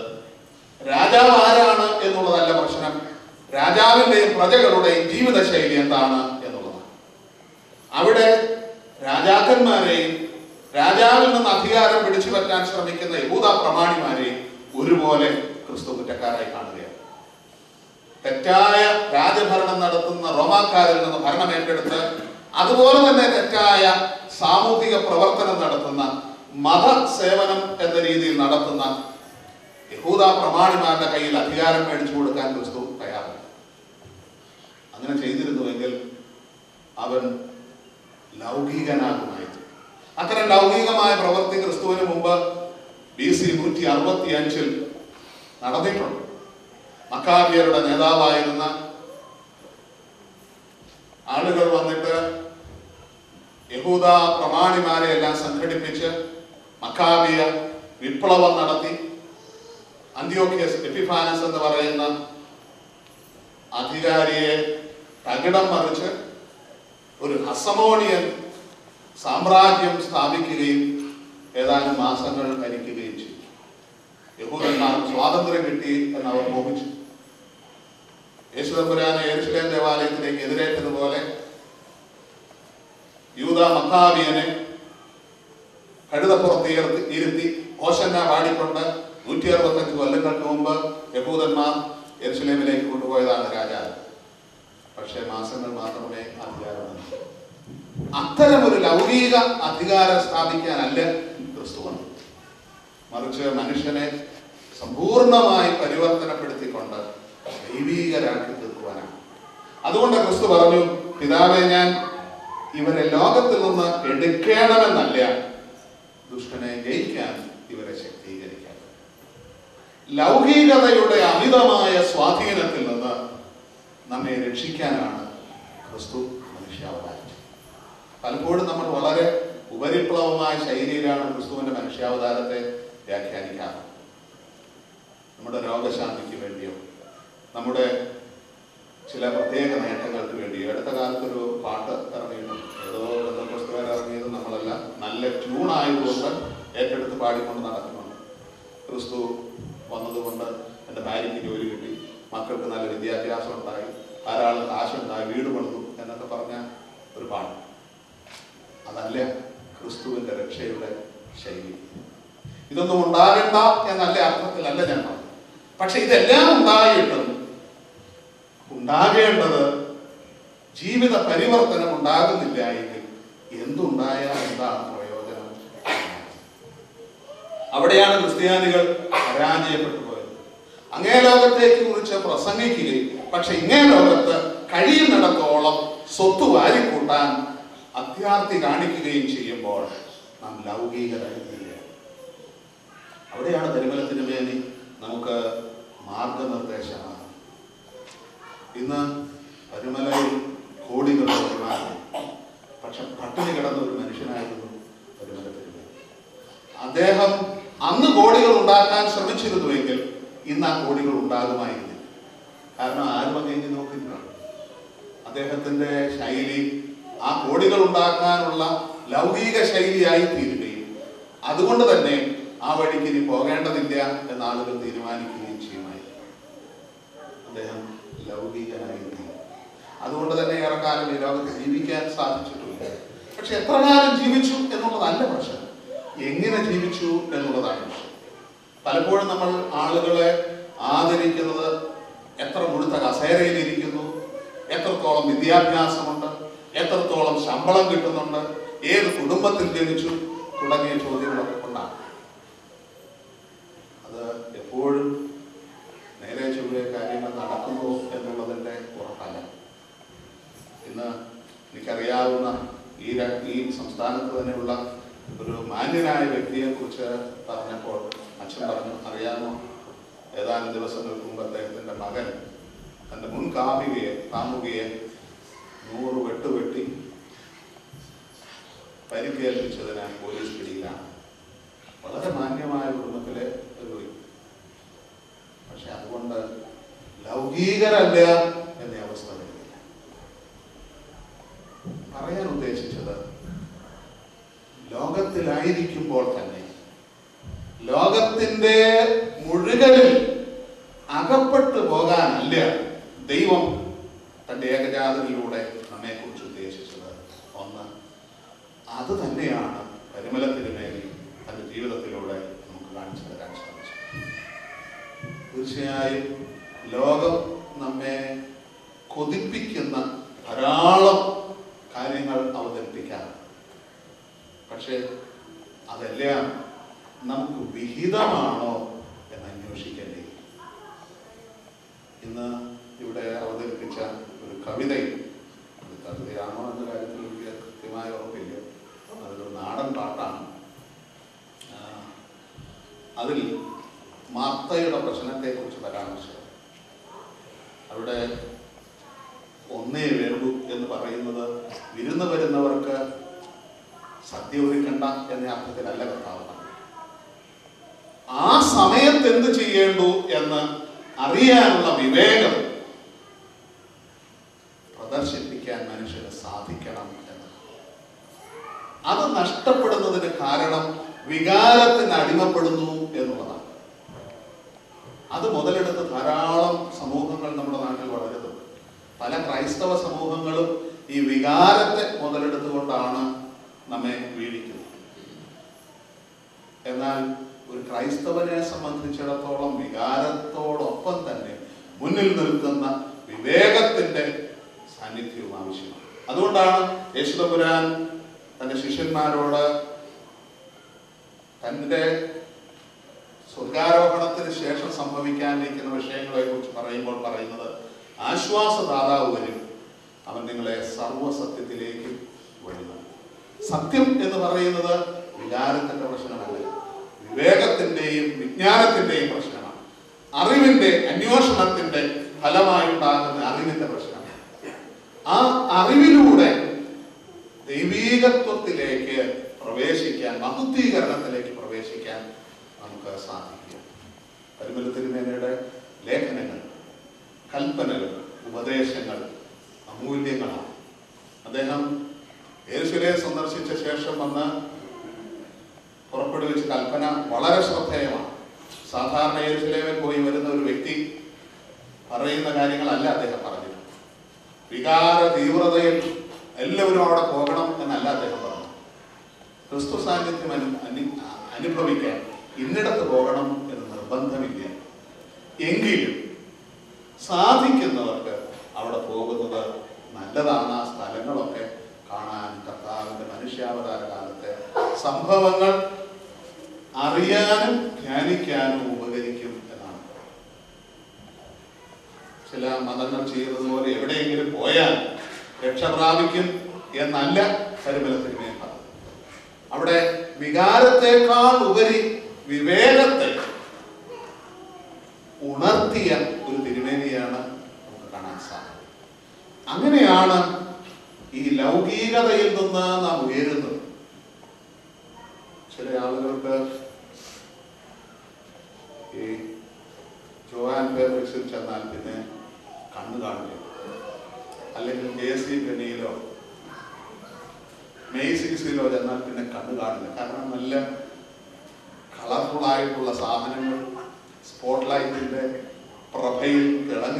രാജാവ് ആരാണ് എന്നുള്ളതല്ല പ്രശ്നം. രാജാവിന്റെയും പ്രജകളുടെയും ജീവിത ശൈലി എന്താണ് എന്നുള്ളതാണ്. അവിടെ രാജാക്കന്മാരെയും രാജാവിൽ നിന്ന് അധികാരം പിടിച്ചു പറ്റാൻ ശ്രമിക്കുന്ന യഹൂദ പ്രമാണിമാരെയും ഒരുപോലെ ക്രിസ്തു കുറ്റക്കാരായി കാണുകയാണ് തെറ്റായ രാജഭരണം നടത്തുന്ന റോമാക്കാരിൽ നിന്ന് ഭരണം ഏറ്റെടുത്ത് അതുപോലെ തന്നെ തെറ്റായ സാമൂഹിക പ്രവർത്തനം നടത്തുന്ന മത സേവനം എന്ന രീതിയിൽ നടത്തുന്ന യഹൂദ പ്രമാണിമാരുടെ കയ്യിൽ അധികാരം മേടിച്ചു കൊടുക്കാൻ ക്രിസ്തു തയ്യാറാണ് അങ്ങനെ ചെയ്തിരുന്നുവെങ്കിൽ അവൻ ലൗകികനാകുമായിരുന്നു. അത്തരം ലൗകികമായ പ്രവൃത്തി ക്രിസ്തുവിന് മുമ്പ് ബി സി നൂറ്റി അറുപത്തി അഞ്ചിൽ നടന്നിട്ടുണ്ട്. മക്കാബിയരുടെ നേതാവായിരുന്ന ആളുകൾ വന്നിട്ട് യഹൂദ പ്രമാണിമാരെ എല്ലാം സംഘടിപ്പിച്ച് മക്കാബിയ വിപ്ലവം നടത്തി. അന്ത്യോക്യസ് എപ്പിഫാനസ് എന്ന് പറയുന്ന അധികാരിയെ തകിടം മറിച്ച് ഒരു ഹസമോണിയൻ സാമ്രാജ്യം സ്ഥാപിക്കുകയും ഏതാനും മാസങ്ങൾ ഭരിക്കുകയും ചെയ്തു യഹൂദന്മാർക്ക് സ്വാതന്ത്ര്യം കിട്ടി എന്ന് അവർ മോഹിച്ചു. യേശുദമ്പുരാനെ യേശുലേം ദേവാലയത്തിലേക്ക് എതിരേറ്റതുപോലെ യൂത മക്കാവിയനെ കഴുതപ്പുറത്ത് ഇരുത്തി ഓശന്ന പാടിക്കൊണ്ട് നൂറ്റി അറുപത്തഞ്ച് കൊല്ലങ്ങൾക്ക് മുമ്പ് യഹൂദന്മാർ യെരുസലേമിലേക്ക് കൊണ്ടുപോയതാണ് രാജാവ്. പക്ഷേ മാസങ്ങൾ മാത്രമേ അധികാരം അത്തരമൊരു ലൗകിക അധികാരം സ്ഥാപിക്കാനല്ല മറിച്ച് മനുഷ്യനെ സമ്പൂർണമായി പരിവർത്തനപ്പെടുത്തിക്കൊണ്ട് ദൈവീകരാക്കി തീർക്കുവാനാണ്. അതുകൊണ്ട് ക്രിസ്തു പറഞ്ഞു പിതാവെ ഞാൻ ഇവരെ ലോകത്തിൽ നിന്ന് എടുക്കണമെന്നല്ല. ദുഷ്ടനെ ജയിക്കാൻ ഇവരെ ശക്തീകരിക്കാൻ. ലൗകികതയുടെ അമിതമായ സ്വാധീനത്തിൽ നിന്ന് നമ്മെ രക്ഷിക്കാനാണ് ക്രിസ്തു മനുഷ്യാവതാരം പലപ്പോഴും നമ്മൾ വളരെ ഉപരിപ്ലവമായ ശൈലിയിലാണ് ക്രിസ്തുവിന്റെ മനുഷ്യാവതാരത്തെ വ്യാഖ്യാനിക്കാറ് നമ്മുടെ രോഗശാന്തിക്ക് വേണ്ടിയോ നമ്മുടെ ചില പ്രത്യേക നേട്ടങ്ങൾക്ക് വേണ്ടിയോ അടുത്ത കാലത്തൊരു പാട്ട് ഇറങ്ങിയിട്ടുണ്ട്. ഏതോ ബന്ധപ്പുസ്തകം ഇറങ്ങിയത് നമ്മളെല്ലാം. നല്ല ട്യൂണായതുകൊണ്ട് ഏറ്റെടുത്ത് പാടിക്കൊണ്ട് നടക്കുന്നുണ്ട്. ക്രിസ്തു വന്നതുകൊണ്ട് എന്റെ ഭാര്യയ്ക്ക് ജോലി കിട്ടി. മക്കൾക്ക് നല്ല വിദ്യാഭ്യാസം ഉണ്ടായി. ധാരാളം കാശുണ്ടായി വീട് പണിതു എന്നൊക്കെ പറഞ്ഞ ഒരു പാട്ട്. അതല്ല ക്രിസ്തുവിന്റെ രക്ഷയുടെ ശൈലി. ഇതൊന്നും ഉണ്ടാകണ്ട എന്നല്ല അർത്ഥത്തിലല്ല ഞാൻ പറഞ്ഞു പക്ഷെ ഇതെല്ലാം ഉണ്ടായിട്ടും ഉണ്ടാകേണ്ടത് ജീവിത പരിവർത്തനം ഉണ്ടാകുന്നില്ല എങ്കിൽ എന്തുണ്ടായാൽ എന്താണ് പ്രയോജനം? അവിടെയാണ് ക്രിസ്ത്യാനികൾ പരാജയപ്പെട്ടു പോയത്. അങ്ങേ ലോകത്തേക്ക് കുറിച്ച് പ്രസംഗിക്കുകയും പക്ഷെ ഇങ്ങേ ലോകത്ത് കഴിയുന്നിടത്തോളം സ്വത്ത് വാരിക്കൂട്ടാൻ അത്യാർത്ഥി കാണിക്കുകയും ചെയ്യുമ്പോൾ നാം ലൗകികരായിരിക്കുകയാണ് അവിടെയാണ് പരിമലത്തിന് വേണ്ടി നമുക്ക് മാർഗനിർദ്ദേശമാണ് ഇന്ന് പരിമലയിൽ വരുമാനം പക്ഷെ പട്ടിണി കിടന്ന ഒരു മനുഷ്യനായിരുന്നു പരിമല തിരുമല. അദ്ദേഹം അന്ന് കോടികൾ ഉണ്ടാക്കാൻ ശ്രമിച്ചിരുന്നുവെങ്കിൽ ഇന്ന് ആ കോടികൾ ഉണ്ടാകുമായിരുന്നില്ല. കാരണം ആരും അങ്ങനെ നോക്കില്ല അദ്ദേഹത്തിന്റെ ശൈലി ആ കോടികൾ ഉണ്ടാക്കാനുള്ള ലൗകിക ശൈലിയായി തീരുകയും. അതുകൊണ്ട് തന്നെ ആ വഴിക്ക് ഇനി പോകേണ്ടതില്ല എന്ന് ആളുകൾ തീരുമാനിക്കുകയും ചെയ്യുമായിരുന്നു. അദ്ദേഹം ലൗകികനായിരുന്നു. അതുകൊണ്ട് തന്നെ ഏറെക്കാലം ഈ ലോകത്ത് ജീവിക്കാൻ സാധിച്ചിട്ടുണ്ട്. പക്ഷെ എത്ര കാലം ജീവിച്ചു എന്നുള്ളതല്ല പ്രശ്നം. എങ്ങനെ ജീവിച്ചു എന്നുള്ളതാണ് പ്രശ്നം. പലപ്പോഴും നമ്മൾ ആളുകളെ ആദരിക്കുന്നത് എത്ര മുഴുത്ത കസേരയിൽ ഇരിക്കുന്നു എത്രത്തോളം വിദ്യാഭ്യാസമുണ്ട് എത്രത്തോളം ശമ്പളം കിട്ടുന്നുണ്ട് ഏത് കുടുംബത്തിൽ ജനിച്ചു തുടങ്ങിയ ചോദ്യങ്ങളൊക്കെ കൊണ്ടാണ് അത് എപ്പോഴും നേരെ ചൊവ്വേ കാര്യങ്ങൾ നടക്കുന്നു എന്നുള്ളതിന്റെ ഉറപ്പല്ല ഇന്ന് എനിക്കറിയാവുന്ന ഈ ര- ഈ സംസ്ഥാനത്ത് തന്നെയുള്ള ഒരു മാന്യനായ വ്യക്തിയെ കുറിച്ച് പറഞ്ഞപ്പോൾ അച്ഛൻ പറഞ്ഞു അറിയാമോ ഏതാനും ദിവസങ്ങൾക്ക് മുമ്പ് അദ്ദേഹത്തിന്റെ മകൻ തന്റെ മുൻ കാമുകയെ കാമുകയെ നൂറ് വെട്ടുവെട്ടി പരിക്കേൽപ്പിച്ചതിന് പോലീസ് പിടിയിലാണ്. വളരെ മാന്യമായ കുടുംബത്തിലെ ഒരു പക്ഷെ അതുകൊണ്ട് ലൗകികരല്ല എന്ന അവസ്ഥ വരുന്നില്ല. പറയാൻ ഉദ്ദേശിച്ചത് ലോകത്തിലായിരിക്കുമ്പോൾ തന്നെ ലോകത്തിന്റെ മുഴുകലിൽ അകപ്പെട്ടു പോകാനല്ല ദൈവം ഏകജാതനിലൂടെ നമ്മെ കുറിച്ച് ഉദ്ദേശിച്ചത് ഒന്ന്. അത് തന്നെയാണ് പരിമലത്തിന് മേലിൽ തന്റെ ജീവിതത്തിലൂടെ നമുക്ക് കാണിച്ചു തരാൻ ശ്രമിച്ചത്. തീർച്ചയായും ലോകം നമ്മെ കൊതിപ്പിക്കുന്ന ധാരാളം കാര്യങ്ങൾ അവതരിപ്പിക്കാം പക്ഷേ അതെല്ലാം നമുക്ക് വിഹിതമാണോ എന്ന് അന്വേഷിക്കേണ്ടി ഇന്ന് ഇവിടെ അവതരിപ്പിച്ച ഒരു കവിത അത് കവിതയാണോ എന്ന കാര്യത്തിൽ കൃത്യമായ ഉറപ്പില്ല. അതൊരു നാടൻ പാട്ടാണ്. അതിൽ മാർത്തയുടെ പ്രശ്നത്തെക്കുറിച്ച് vivían, la viven,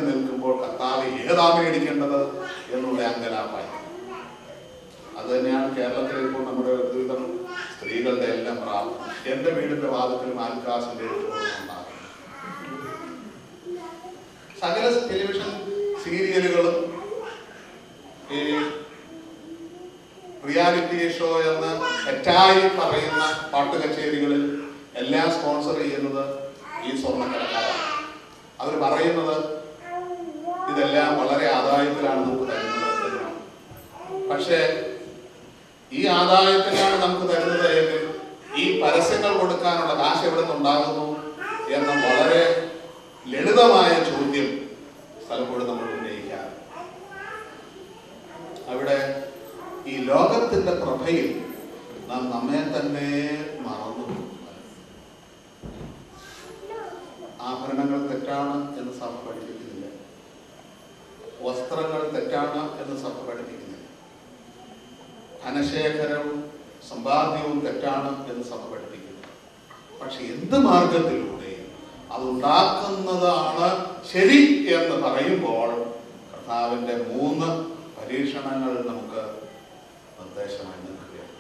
നിൽക്കുമ്പോൾ കർത്താവ് ഏതാണ് മേടിക്കേണ്ടത് എന്നുള്ള അങ്കലാപ്പായി അത് തന്നെയാണ് കേരളത്തിൽ ഇപ്പോൾ നമ്മുടെ ഒരുവിധം സ്ത്രീകളുടെ എല്ലാം പ്രാർത്ഥന. എന്റെ വീടിന്റെ വാദത്തിലും ആൽക്കാസിന്റെ ഉണ്ടാകും. സകല ടെലിവിഷൻ സീരിയലുകളും ഈ റിയാലിറ്റി ഷോ എന്ന് തെറ്റായി പറയുന്ന പാട്ട് കച്ചേരികളിൽ എല്ലാം സ്പോൺസർ ചെയ്യുന്നത് ഈ സ്വർണക്കടക്കാരാണ്. അവർ പറയുന്നത് ഇതെല്ലാം വളരെ ആദായത്തിലാണ് നമുക്ക് തരുന്നത്. പക്ഷേ ഈ ആദായത്തിലാണ് നമുക്ക് തരുന്നത് എങ്കിൽ ഈ പരസ്യങ്ങൾ കൊടുക്കാനുള്ള കാശ് എവിടെ നിന്നുണ്ടാകുന്നു എന്ന വളരെ ലളിതമായ ചോദ്യം പലപ്പോഴും നമ്മൾ ഉന്നയിക്കാം അവിടെ ഈ ലോകത്തിന്റെ പ്രഭയിൽ നാം നമ്മെ തന്നെ മറന്നു. ആഭരണങ്ങൾ തെറ്റാണ് എന്ന് സഭ പഠിപ്പിക്കുന്നില്ല വസ്ത്രങ്ങൾ തെറ്റാണ് എന്ന് സഭ പഠിപ്പിക്കുന്നില്ല. ധനശേഖരവും സമ്പാദ്യവും തെറ്റാണ് എന്ന് സഭ പഠിപ്പിക്കുന്നു പക്ഷെ എന്ത് മാർഗത്തിലൂടെയും അതുണ്ടാക്കുന്നതാണ് ശരി എന്ന് പറയുമ്പോൾ കർത്താവിന്റെ മൂന്ന് പരീക്ഷണങ്ങൾ നമുക്ക് നിർദ്ദേശമായി നിൽക്കുകയാണ്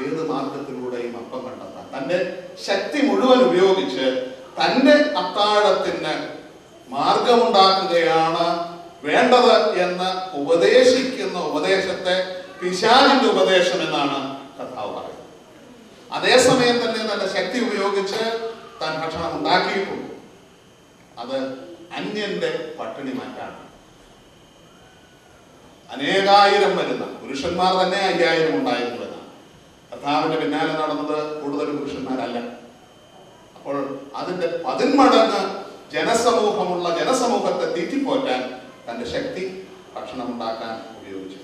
ഏത് മാർഗത്തിലൂടെയും അപ്പം കണ്ടെത്താൻ തന്റെ ശക്തി മുഴുവൻ ഉപയോഗിച്ച് തന്റെ അത്താഴത്തിന് മാർഗമുണ്ടാക്കുകയാണ് വേണ്ടത് എന്ന് ഉപദേശിക്കുന്ന ഉപദേശത്തെ പിശാചിന്റെ ഉപദേശം എന്നാണ് കർത്താവ് പറയുന്നത്. അതേസമയം തന്നെ തന്റെ ശക്തി ഉപയോഗിച്ച് താൻ ഭക്ഷണം ഉണ്ടാക്കിയിട്ടുണ്ട്. അത് അന്യന്റെ പട്ടിണി മാറ്റാണ്. അനേകായിരം വരുന്ന പുരുഷന്മാർ തന്നെ അയ്യായിരം ഉണ്ടായിരുന്നു എന്നാണ്. കർത്താവിന്റെ പിന്നാലെ നടന്നത് കൂടുതൽ പുരുഷന്മാരല്ല. അപ്പോൾ അതിന്റെ പതിന്മടങ്ങ് ജനസമൂഹമുള്ള ജനസമൂഹത്തെ തീറ്റിപ്പോറ്റാൻ തന്റെ ശക്തി ഭക്ഷണം ഉണ്ടാക്കാൻ ഉപയോഗിച്ചു.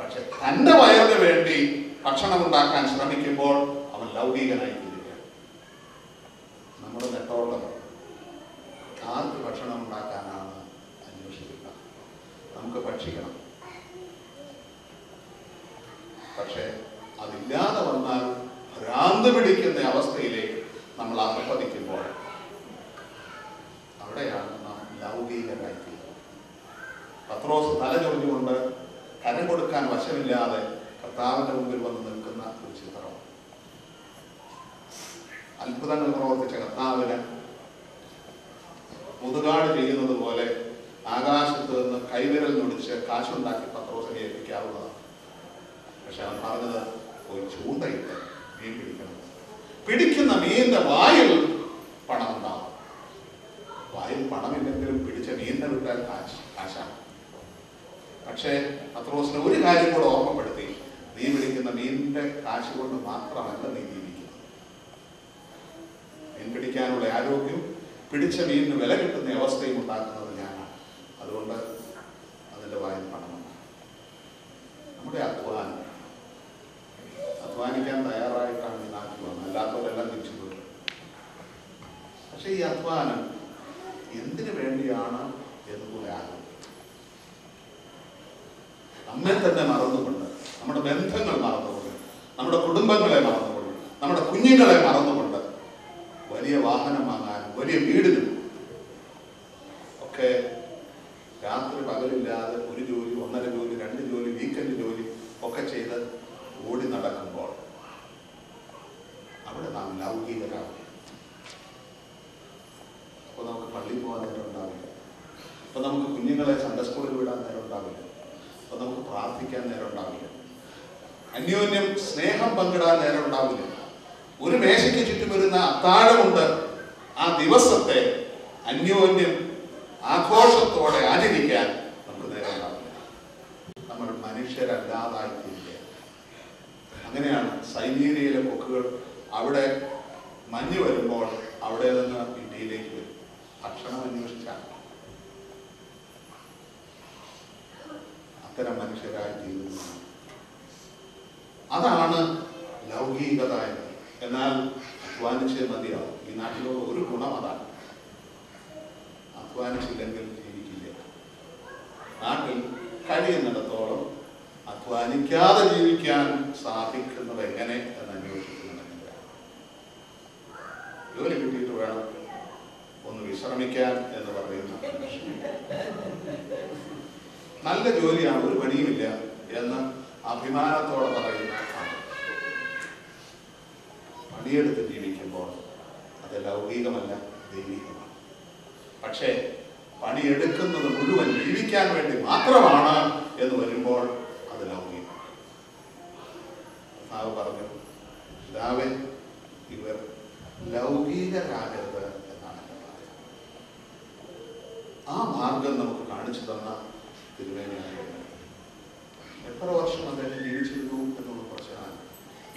പക്ഷെ തന്റെ വയറിന് വേണ്ടി ഭക്ഷണം ഉണ്ടാക്കാൻ ശ്രമിക്കുമ്പോൾ അവൻ ലൗകികനായി തീരുകയാണ് നമ്മുടെ നെട്ടോട്ടം ആർക്ക് ഭക്ഷണം ഉണ്ടാക്കാനാണ് അന്വേഷിക്കുക? നമുക്ക് ഭക്ഷിക്കണം. പക്ഷേ അതില്ലാതെ വന്നാൽ ഭ്രാന്ത് പിടിക്കുന്ന അവസ്ഥയിലേക്ക് നമ്മൾ അർപ്പതിക്കുമ്പോൾ അവിടെയാണ് നാം ലൗകികരായിത്തീരുന്നത് പത്രോസ് തല ചൊറിഞ്ഞുകൊണ്ട് കരം കൊടുക്കാൻ വശമില്ലാതെ കർത്താവിന്റെ മുമ്പിൽ വന്ന് നിൽക്കുന്ന ഒരു ചിത്രം. അത്ഭുതങ്ങൾ പ്രവർത്തിച്ച കർത്താവിന് മുതുകാട് ചെയ്യുന്നത് പോലെ ആകാശത്ത് നിന്ന് കൈവിരൽ നൊടിച്ച് കാശുണ്ടാക്കി പത്രോസിനെ ഏൽപ്പിക്കാവുന്നതാണ്. പക്ഷെ അവൻ പറഞ്ഞത് ഒരു ചൂണ്ടയിട്ട് മീൻ പിടിക്കണം. പിടിക്കുന്ന മീനിന്റെ വായിൽ പണം ഉണ്ടാവും വായിൽ പണമില്ലെങ്കിലും പിടിച്ച നീന്ത വിട്ടാൽ കാശാണ് പക്ഷേ പത്രോസിന് ഒരു കാര്യം കൂടെ ഓർമ്മപ്പെടുത്തി. നീ വിളിക്കുന്ന മീനിന്റെ കാശ് കൊണ്ട് മാത്രമല്ല നീ ജീവിക്കുന്നത്. മീൻ പിടിക്കാനുള്ള ആരോഗ്യം പിടിച്ച മീനിന് വില കിട്ടുന്ന അവസ്ഥയും ഉണ്ടാക്കുന്നത് ഞാനാണ്. അതുകൊണ്ട് അതിന്റെ വായിൽ പണമുണ്ട് നമ്മുടെ അധ്വാനം. അധ്വാനിക്കാൻ തയ്യാറായിട്ടാണ് ഈ നാട്ടിൽ വന്നത്. അല്ലാത്തവരെല്ലാം തിരിച്ചു പോയി. പക്ഷെ ഈ അധ്വാനം എന്തിനു വേണ്ടിയാണ് നല്ല ജോലിയാണ് ഒരു പണിയുമില്ല എന്ന് അഭിമാനത്തോടെ പറയുന്ന. പണിയെടുത്ത് ജീവിക്കുമ്പോൾ അത് ലൗകികമല്ല ദൈവികമാണ് പക്ഷേ പണിയെടുക്കുന്നത് മുഴുവൻ ജീവിക്കാൻ വേണ്ടി മാത്രമാണ് എന്ന് വരുമ്പോൾ അത് ലൗകികം കർത്താവ് പറഞ്ഞു പിതാവേ ഇവർ ലൗകികരാകരുത് എന്നാണ് എന്റെ പ്രാർത്ഥന ആ മാർഗം നമുക്ക് കാണിച്ചു തന്ന തിരുവേനയാണ് എത്ര വർഷം അദ്ദേഹം ജീവിച്ചിരുന്നു എന്നുള്ള പ്രശ്നമാണ്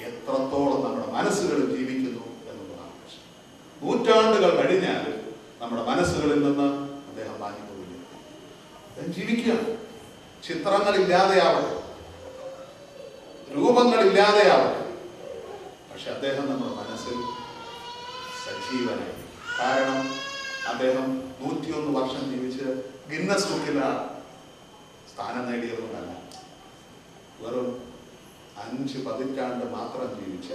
എത്രത്തോളം നമ്മുടെ മനസ്സുകളിൽ ജീവിക്കുന്നു എന്നുള്ളതാണ് പ്രശ്നം നൂറ്റാണ്ടുകൾ കഴിഞ്ഞാലും നമ്മുടെ മനസ്സുകളിൽ നിന്ന് അദ്ദേഹം മാറ്റിപ്പോയില്ല അദ്ദേഹം ജീവിക്കുകയാണ് ചിത്രങ്ങളില്ലാതെയാവട്ടെ രൂപങ്ങളില്ലാതെയാവട്ടെ പക്ഷെ അദ്ദേഹം നമ്മുടെ മനസ്സിൽ സജീവനായി കാരണം അദ്ദേഹം നൂറ്റിയൊന്ന് വർഷം ജീവിച്ച് ഗിന്നസ് ബുക്കിലാണ് സ്ഥാനം നേടിയതുകൊണ്ടല്ല വെറും അഞ്ച് പതിറ്റാണ്ട് മാത്രം ജീവിച്ച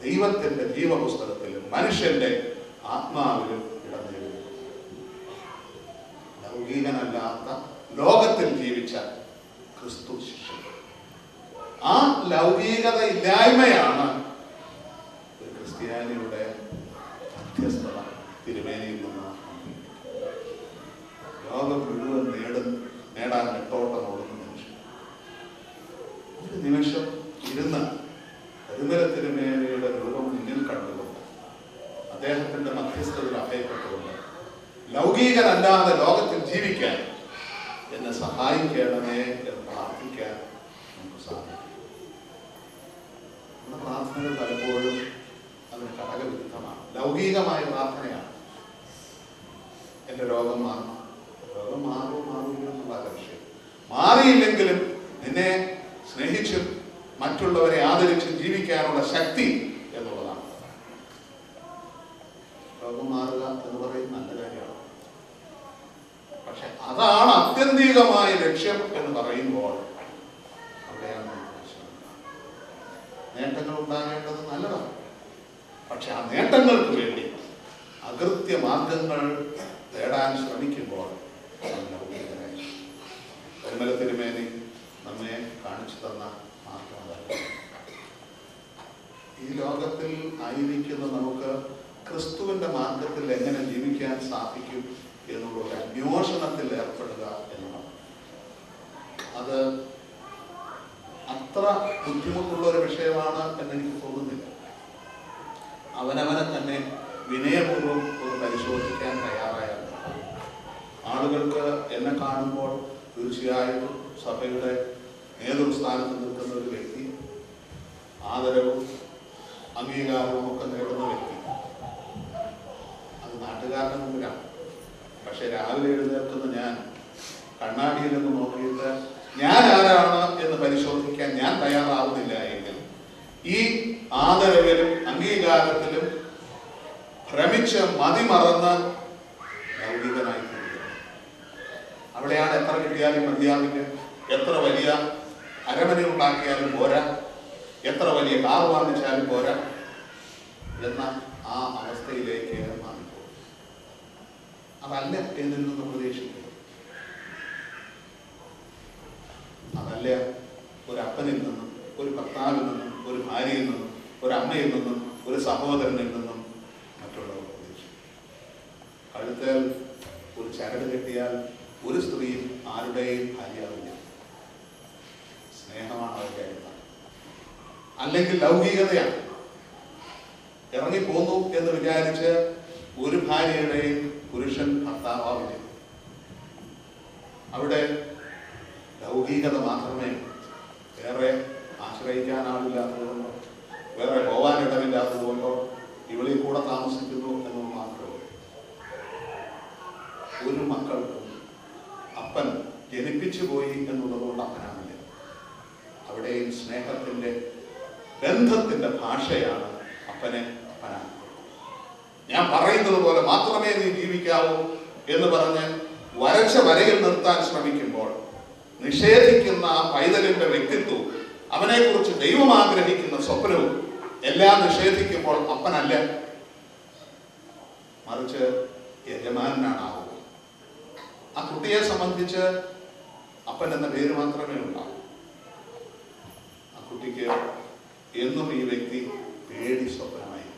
ദൈവത്തിന്റെ ജീവപുസ്തകത്തിലും മനുഷ്യന്റെ ആത്മാവിലും ഇടം നേടി ലൗകികനല്ലാത്ത ലോകത്തിൽ ജീവിച്ച ക്രിസ്തു ശിഷ്യൻ ആ ലൗകികത ഇല്ലായ്മയാണ് ഒരു ക്രിസ്ത്യാനിയുടെ മധ്യസ്ഥത തിരുമേനിയിൽ നിന്ന് ലോകം മുഴുവൻ നേടും നേടാൻ നെട്ടോട്ടം ഓടുന്ന മനുഷ്യൻ ഒരു നിമിഷം ഇരുന്ന് കരിമല തിരുമേനിയുടെ രൂപം മുന്നിൽ കണ്ടുകൊണ്ട് അദ്ദേഹത്തിന്റെ മധ്യസ്ഥതയിൽ അഭയപ്പെട്ടുകൊണ്ട് ലൗകികനല്ലാതെ ലോകത്തിൽ ജീവിക്കാൻ എന്നെ സഹായിക്കണമേ എന്ന് പ്രാർത്ഥിക്കാൻ നമുക്ക് സാധിക്കും. പ്രാർത്ഥനകൾ പലപ്പോഴും അതിന് ഘടകവിരുദ്ധമാണ് ലൗകികമായ പ്രാർത്ഥനയാണ്. എന്റെ രോഗം മാറും. രോഗം മാറുമോ മാറില്ല എന്നുള്ള വിഷയം മാറിയില്ലെങ്കിലും നിന്നെ സ്നേഹിച്ചും മറ്റുള്ളവരെ ആദരിച്ചും ജീവിക്കാനുള്ള ശക്തി എന്നുള്ളതാണ് രോഗം മാറുക എന്ന് പറയുന്നത് നല്ല കാര്യമാണ് പക്ഷെ അതാണ് ആത്യന്തികമായ ലക്ഷ്യം എന്ന് പറയുമ്പോൾ അവിടെയാണ് നേട്ടങ്ങൾ ഉണ്ടാകേണ്ടത് നല്ലതാണ്. പക്ഷെ ആ നേട്ടങ്ങൾക്ക് വേണ്ടി അകൃത്യ മാർഗങ്ങൾ തേടാൻ ശ്രമിക്കുമ്പോൾ പരിമല തിരുമേനി നമ്മെ കാണിച്ചു തന്ന മാർഗം ഈ ലോകത്തിൽ ആയിരിക്കുന്ന നമുക്ക് ക്രിസ്തുവിന്റെ മാർഗത്തിൽ എങ്ങനെ ജീവിക്കാൻ സാധിക്കും എന്നുള്ള ഒരു അന്വേഷണത്തിൽ ഏർപ്പെടുക എന്നതാണ് അത് അത്ര ബുദ്ധിമുട്ടുള്ള ഒരു വിഷയമാണ് എന്ന് എനിക്ക് തോന്നുന്നില്ല. അവനവനെ തന്നെ വിനയപൂർവം ഒന്ന് പരിശോധിക്കാൻ തയ്യാറായാൽ ആളുകൾക്ക് എന്നെ കാണുമ്പോൾ തീർച്ചയായും സഭയുടെ നേതൃസ്ഥാനത്ത് നിൽക്കുന്ന ഒരു വ്യക്തി ആദരവും അംഗീകാരവും ഒക്കെ നേടുന്ന വ്യക്തി. അത് നാട്ടുകാരുടെ മുമ്പിലാണ്. പക്ഷെ രാവിലെ എഴുന്നേൽക്കുന്ന ഞാൻ കണ്ണാടിയിൽ നിന്ന് നോക്കിയിട്ട് ഞാൻ ആരാണ് എന്ന് പരിശോധിക്കാൻ ഞാൻ തയ്യാറാവുന്നില്ല എങ്കിൽ ഈ ആദരവിലും അംഗീകാരത്തിലും ഭ്രമിച്ച് മതിമറന്ന് ലൗകികനായി. അവിടെയാണ് എത്ര കിട്ടിയാലും മതിയാവില്ല എത്ര വലിയ അരമന ഉണ്ടാക്കിയാലും പോരാ? എത്ര വലിയ കാർ വാങ്ങിച്ചാലും പോരാ? എന്ന ആ അവസ്ഥയിലേക്ക് മാറിപ്പോകും. അതല്ല എന്നിൽ നിന്ന് പ്രതീക്ഷിക്കുക അതല്ല? ഒരു അപ്പനിൽ നിന്നും ഒരു ഭർത്താവിൽ നിന്നും ഒരു ഭാര്യയിൽ നിന്നും ഒരു അമ്മയിൽ നിന്നും ഒരു സഹോദരനിൽ നിന്നും മറ്റുള്ളവർ പ്രതീക്ഷിക്കും കഴുത്തേൽ ഒരു ചരട് കെട്ടിയാൽ ഒരു സ്ത്രീയും ആരുടെയും ഭാര്യയാവില്ല. സ്നേഹമാണ് അവരുടെ അടിസ്ഥാനം അല്ലെങ്കിൽ ലൗകികതയാണ്. ഇറങ്ങിപ്പോന്നു എന്ന് വിചാരിച്ച് ഒരു ഭാര്യയുടെയും പുരുഷൻ ഭർത്താവാവില്ല. അവിടെ ലൗകികത മാത്രമേ വേറെ ആശ്രയിക്കാനാവില്ലാത്തതുകൊണ്ടോ വേറെ പോവാനിടമില്ലാത്തതുകൊണ്ടോ ഇവളിൽ കൂടെ താമസിക്കുന്നു എന്നത് മാത്രമേ ഒരു മക്കൾക്കും അപ്പൻ ജനിപ്പിച്ചു പോയി എന്നുള്ളതുകൊണ്ട് അപ്പനാണില്ല അവിടെയും സ്നേഹത്തിന്റെ ബന്ധത്തിന്റെ ഭാഷയാണ് അപ്പനെ അപ്പനാണ്. ഞാൻ പറയുന്നത് പോലെ മാത്രമേ നീ ജീവിക്കാവൂ എന്ന് പറഞ്ഞ് വരച്ച വരയിൽ നിർത്താൻ ശ്രമിക്കുമ്പോൾ നിഷേധിക്കുന്ന ആ പൈതലിന്റെ വ്യക്തിത്വവും അവനെക്കുറിച്ച് ദൈവം ആഗ്രഹിക്കുന്ന സ്വപ്നവും എല്ലാം നിഷേധിക്കുമ്പോൾ അപ്പനല്ല. മറിച്ച് യജമാനാണ് ആവുക ആ കുട്ടിയെ സംബന്ധിച്ച് അപ്പൻ എന്ന പേര് മാത്രമേ ഉണ്ടാവൂ. ആ കുട്ടിക്ക് എന്നും ഈ വ്യക്തി പേടി സ്വപ്നമായി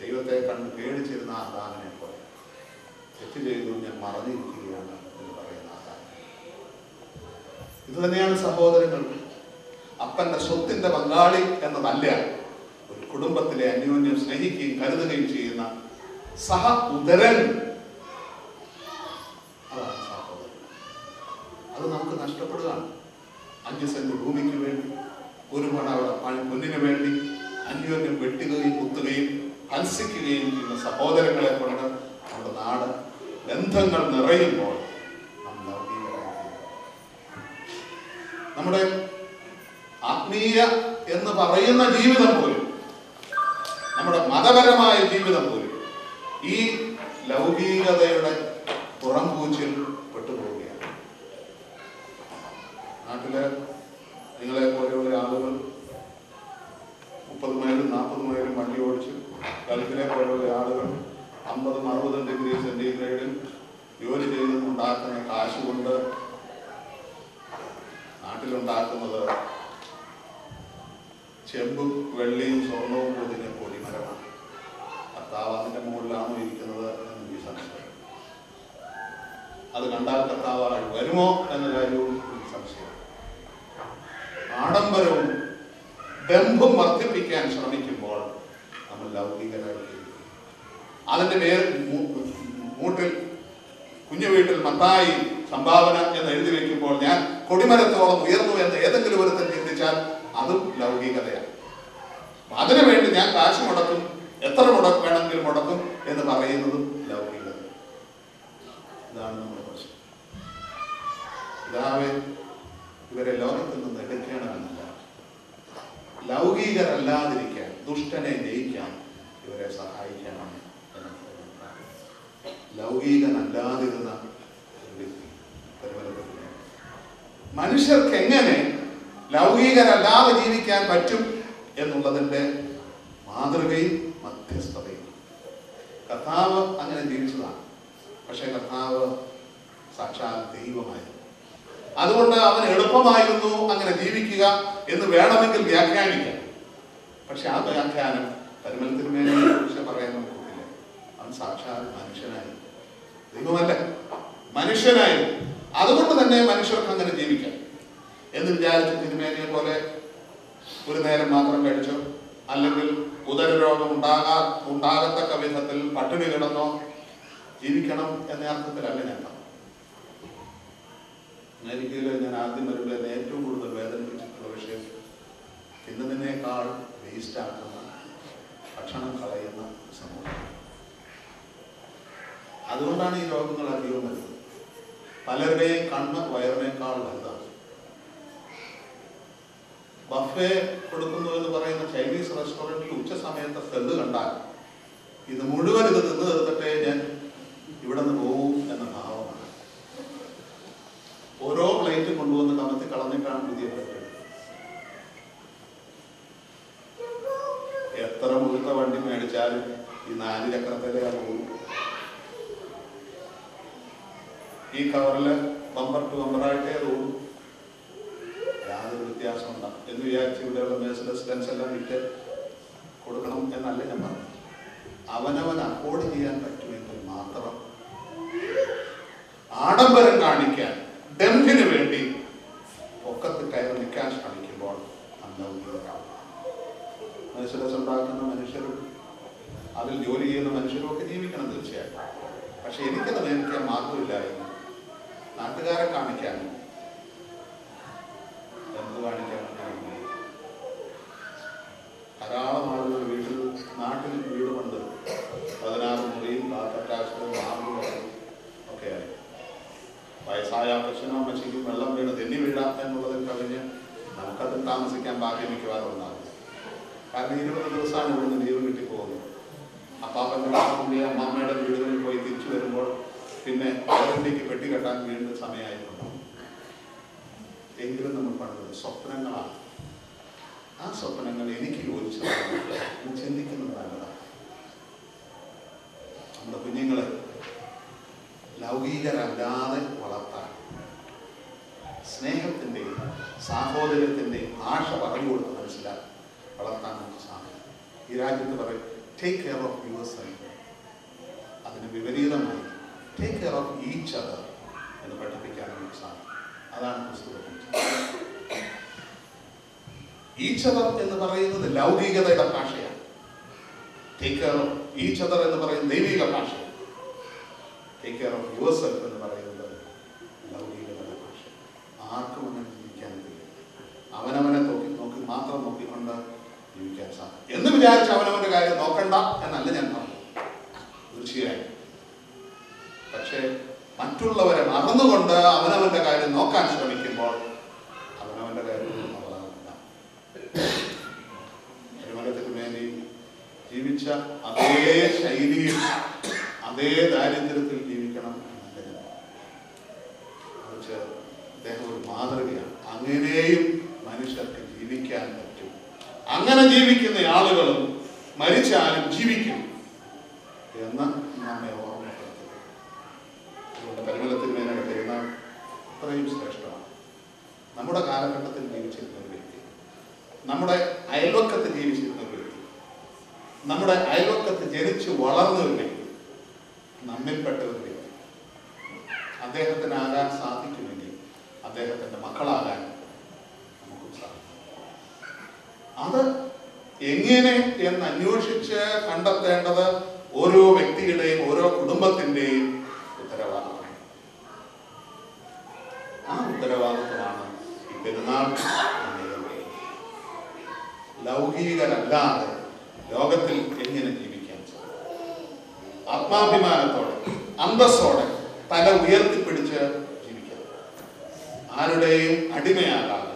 ദൈവത്തെ കണ്ട് പേടിച്ചിരുന്ന ആദാമിനെ പോലെ തെറ്റ് ചെയ്തു ഞാൻ മറന്നിരിക്കുകയാണ്. ഇത് തന്നെയാണ് സഹോദരങ്ങൾ അപ്പന്റെ സ്വത്തിന്റെ പങ്കാളി എന്നതല്ല ഒരു കുടുംബത്തിലെ അന്യോന്യം സ്നേഹിക്കുകയും കരുതുകയും ചെയ്യുന്ന സഹ ഉദരൻ അതാണ് സഹോദരൻ. അത് നമുക്ക് നഷ്ടപ്പെടുകയാണ്. അഞ്ച് സെന്റ് ഭൂമിക്ക് വേണ്ടി ഒരു മണ അവിടെ പൊന്നിന് വേണ്ടി അന്യോന്യം വെട്ടുകയും കുത്തുകയും ഹത്സിക്കുകയും ചെയ്യുന്ന സഹോദരങ്ങളെ കൊണ്ട് നമ്മുടെ നാട് ബന്ധങ്ങൾ നിറയുമ്പോൾ നമ്മുടെ ആത്മീയ എന്ന് പറയുന്ന ജീവിതം പോലും നമ്മുടെ മതപരമായ ജീവിതം പോലും ഈ ലൗകികതയുടെ പുറംപൂച്ചിൽ പെട്ടുപോവുകയാണ്. നാട്ടിൽ നിങ്ങളെ പോലെയുള്ള ആളുകൾ മുപ്പത് മൈലും നാൽപ്പത് മൈലും വണ്ടി ഓടിച്ച് ഗൾഫിലെ പോലെയുള്ള ആളുകൾ അമ്പതും അറുപതും ഡിഗ്രി സെന്റിഗ്രേഡിൽ ജോലി ചെയ്തുകൊണ്ടാക്കുന്ന കാശുകൊണ്ട് കാശ് കൊണ്ട് നാട്ടിലുണ്ടാക്കുന്നത് ചെമ്പും വെള്ളിയും സ്വർണവും പൊതിഞ്ഞ കൊടിമരമാണ്. കർത്താവ് അതിന്റെ മുകളിലാണോ ഇരിക്കുന്നത് എന്ന് എനിക്ക് സംശയം. അത് കണ്ടാൽ കർത്താവ് വരുമോ എന്ന കാര്യവും എനിക്ക് സംശയം. ആഡംബരവും ഡംഭും വർദ്ധിപ്പിക്കാൻ ശ്രമിക്കുമ്പോൾ നമ്മൾ ലൗകികരായി തീരും. അതിന്റെ പേര് മൂട്ടിൽ കുഞ്ഞു വീട്ടിൽ മത്തായി സംഭാവന എന്ന് എഴുതി വെക്കുമ്പോൾ ഞാൻ കൊടിമരത്തോളം ഉയർന്നു എന്ന് ഏതെങ്കിലും ഒരുത്തൻ ചിന്തിച്ചാൽ അതും ലൗകികതയാണ്. അപ്പൊ അതിനു വേണ്ടി ഞാൻ കാശ് മുടക്കും എത്ര മുടക്ക് വേണമെങ്കിലും മുടക്കും എന്ന് പറയുന്നതും ലൗകികത. ഇതാണ് നമ്മുടെ പ്രശ്നം. ഇവരെ ലോകത്തിൽ നിന്ന് എടുക്കണമെന്നില്ല. ലൗകികരല്ലാതിരിക്കാൻ ദുഷ്ടനെ ജയിക്കാൻ ഇവരെ സഹായിക്കണം എന്ന് ലൗകികനല്ലാതിരുന്ന മനുഷ്യർക്ക് എങ്ങനെ ലൗകികരല്ലാതെ ജീവിക്കാൻ പറ്റും എന്നുള്ളതിന്റെ മാതൃകയും മധ്യസ്ഥതയും. കർത്താവ് അങ്ങനെ ജീവിച്ചതാണ്. പക്ഷേ കർത്താവ് സാക്ഷാൽ ദൈവമായിരുന്നു. അതുകൊണ്ട് അവന് എളുപ്പമായിരുന്നു അങ്ങനെ ജീവിക്കുക എന്ന് വേണമെങ്കിൽ വ്യാഖ്യാനിക്കാം. പക്ഷെ ആ വ്യാഖ്യാനം പരിമലത്തിന്മേലെ കുറിച്ച് പറയാൻ നമുക്കില്ല. അവൻ സാക്ഷാൽ മനുഷ്യനായിരുന്നു. ദൈവമല്ല. മനുഷ്യനായി അതുകൊണ്ട് തന്നെ മനുഷ്യർക്ക് അങ്ങനെ ജീവിക്കാം. എന്ന് വിചാരിച്ച് തിരുമേനിയെ പോലെ ഒരു നേരം മാത്രം കഴിച്ചോ അല്ലെങ്കിൽ ഉദരരോഗം ഉണ്ടാകാ ഉണ്ടാകത്തക്ക വിധത്തിൽ പട്ടിണി കിടന്നോ ജീവിക്കണം എന്ന അർത്ഥത്തിലല്ല ഞാൻ അമേരിക്കയിൽ ഞാൻ ആദ്യം വരുമ്പോൾ എന്നെ ഏറ്റവും കൂടുതൽ വേദനിപ്പിച്ചിട്ടുള്ള വിഷയം തിന്നതിനേക്കാൾ വേസ്റ്റ് ആക്കുന്ന ഭക്ഷണം കളയുന്ന സമൂഹം. അതുകൊണ്ടാണ് ഈ രോഗങ്ങൾ അധികം വരുന്നത്. പലരുടെയും കണ്ണ് വയറിനേക്കാൾ വലുതാണ്. ബഫേ കൊടുക്കുന്നു എന്ന് പറയുന്ന ചൈനീസ് റെസ്റ്റോറന്റിൽ ഉച്ച സമയത്തെ സെല്ല് കണ്ടാൽ ഇത് മുഴുവൻ ഇത് നിന്ന് തീർത്തിട്ടേ ഞാൻ ഇവിടെ നിന്ന് പോകൂ എന്ന ഭാവമാണ്. ഓരോ പ്ലേറ്റും കൊണ്ടുവന്ന് കമത്തി കളഞ്ഞിട്ടാണ് പുതിയ എത്ര മുഴുത്ത വണ്ടി മേടിച്ചാലും ഈ നാല് ചക്രത്തിലേ പോകും. ഈ കവറിൽ ബമ്പർ ടു ബമ്പറായിട്ടേ തോന്നും യാതൊരു വ്യത്യാസം ഉണ്ടാകും എന്ന് വിചാരിച്ച് ഇവിടെയുള്ള ബിസിനസ് ബെൻസ് എല്ലാം വിറ്റ് കൊടുക്കണം എന്നല്ല ഞാൻ പറഞ്ഞു അവനവൻ അഫോർഡ് ചെയ്യാൻ പറ്റുമെങ്കിൽ മാത്രം ആഡംബരം കാണിക്കാൻ ഡംഭിന് വേണ്ടി പൊക്കത്ത് കയറി നിൽക്കാൻ ശ്രമിക്കുമ്പോൾ അന്നൗദ്യോഗികരാകും മേഴ്സലസ് ഉണ്ടാക്കുന്ന മനുഷ്യരും അതിൽ ജോലി ചെയ്യുന്ന മനുഷ്യരും ഒക്കെ ജീവിക്കണം തീർച്ചയായിട്ടും പക്ഷെ എനിക്കത് മേടിക്കാൻ മാർഗമില്ലായിരുന്നു നാട്ടുകാരെ കാണിക്കാൻ എന്ത് കാണിക്കാനും ഞാൻ ഉപയോഗിക്കും. ധാരാളം ആളുകൾ വീട്ടിൽ നാട്ടിൽ വീട് പണ്ട് പതിനാറ് മുറിയും കാത്തറ്റാശവും മാർഗവും ഒക്കെയായി വയസ്സായ അപ്പച്ചനും അമ്മച്ചിക്കും വെള്ളം വീണ് തെന്നി വീഴാം എന്നുള്ളതിൽ കവിഞ്ഞ് നമുക്കതിൽ താമസിക്കാൻ ഭാഗ്യം മിക്കവാറും ഉണ്ടാകും കാരണം ഇരുപത് ദിവസമാണ് ഇവിടുന്ന് ലീവ് കിട്ടി പോകുന്നത് അപ്പാപ്പന്റെ കൂടി അമ്മമ്മയുടെ വീടുകളിൽ പോയി തിരിച്ചു വരുമ്പോൾ പിന്നെ വണ്ടിക്ക് പെട്ടി കെട്ടാൻ വീണ്ടും സമയമായിട്ടുണ്ടാവും എങ്കിലും നമ്മൾ പണിത് സ്വപ്നങ്ങളാണ് ആ സ്വപ്നങ്ങൾ എനിക്ക് യോജിച്ചതാണ് എന്ന് ചിന്തിക്കുന്നത് നല്ലതാണ് നമ്മുടെ കുഞ്ഞുങ്ങളെ ലൗകികരല്ലാതെ വളർത്താൻ സ്നേഹത്തിന്റെയും സാഹോദര്യത്തിന്റെയും ഭാഷ പറഞ്ഞു കൊടുത്ത് മനസ്സിലാക്കി വളർത്താൻ നമുക്ക് സാധിക്കും. ഈ രാജ്യത്ത് പറയും take care of yourself അതിന് വിപരീതമായി take care of each other എന്ന് പഠിപ്പിക്കാൻ നമുക്ക് സാധിക്കും. അതാണ് പുസ്തകം ഈച്ച് അതർ എന്ന് പറയുന്നത് ലൗകികതയുടെ ഭാഷയാണ്. Take care of each other എന്ന് പറയുന്നത് ദൈവിക ഭാഷയാണ്. Take care of yourself എന്ന് പറയുന്നത് ലൗകികതയുടെ ഭാഷ ആർക്കും അങ്ങനെ ജീവിക്കാൻ കഴിയും അവനവനെ നോക്കി നോക്കി മാത്രം നോക്കിക്കൊണ്ട് ജീവിക്കാൻ സാധിക്കും എന്ന് വിചാരിച്ച് അവനവന്റെ കാര്യം നോക്കണ്ട എന്നല്ല ഞാൻ പറഞ്ഞു തീർച്ചയായും പക്ഷേ മറ്റുള്ളവരെ മറന്നുകൊണ്ട് അവനവന്റെ കാര്യം നോക്കാൻ ശ്രമിക്കുമ്പോൾ അവനവന്റെ കാര്യം അവതാകുന്നില്ല പരിമലത്തിന് വേണ്ടി ജീവിച്ച അതേ ശൈലിയിൽ അതേ ദാരിദ്ര്യത്തിൽ ജീവിക്കണം എന്നല്ല ഞാൻ മറിച്ച് അദ്ദേഹം ഒരു മാതൃകയാണ് അങ്ങനെയും മനുഷ്യർക്ക് ജീവിക്കാൻ പറ്റും അങ്ങനെ ജീവിക്കുന്ന ആളുകളും മരിച്ചാലും ജീവിക്കും എന്ന് നമ്മെ ഓർമ്മപ്പെടുത്തുക അതുകൊണ്ട് പരിമലത്തിന് മേലെ പെരുന്നാൾ അത്രയും ശ്രേഷ്ഠമാണ് നമ്മുടെ കാലഘട്ടത്തിൽ ജീവിച്ചിരുന്ന ഒരു വ്യക്തി നമ്മുടെ അയൽവക്കത്ത് ജീവിച്ചിരുന്ന ഒരു വ്യക്തി നമ്മുടെ അയൽവക്കത്ത് ജനിച്ചു വളർന്ന ഒരു വ്യക്തി നമ്മിൽപ്പെട്ട ഒരു വ്യക്തി അദ്ദേഹത്തിനാകാൻ സാധിക്കുമെങ്കിൽ അദ്ദേഹത്തിന്റെ മക്കളാകാൻ നമുക്ക് സാധിക്കും അത് എങ്ങനെ എന്ന് അന്വേഷിച്ച് കണ്ടെത്തേണ്ടത് ഓരോ വ്യക്തിയുടെയും ഓരോ കുടുംബത്തിന്റെയും ഉത്തരവാദിത്വം ആ ഉത്തരവാദിത്വമാണ് ഈ പെരുന്നാൾ നമ്മെ ഏൽപ്പിക്കുന്നത്. ലൗകികരല്ലാതെ ലോകത്തിൽ എങ്ങനെ ജീവിക്കാൻ ആത്മാഭിമാനത്തോടെ അന്തസ്സോടെ തല ഉയർത്തിപ്പിടിച്ച് ജീവിക്കാം. ആരുടെയും അടിമയാകാതെ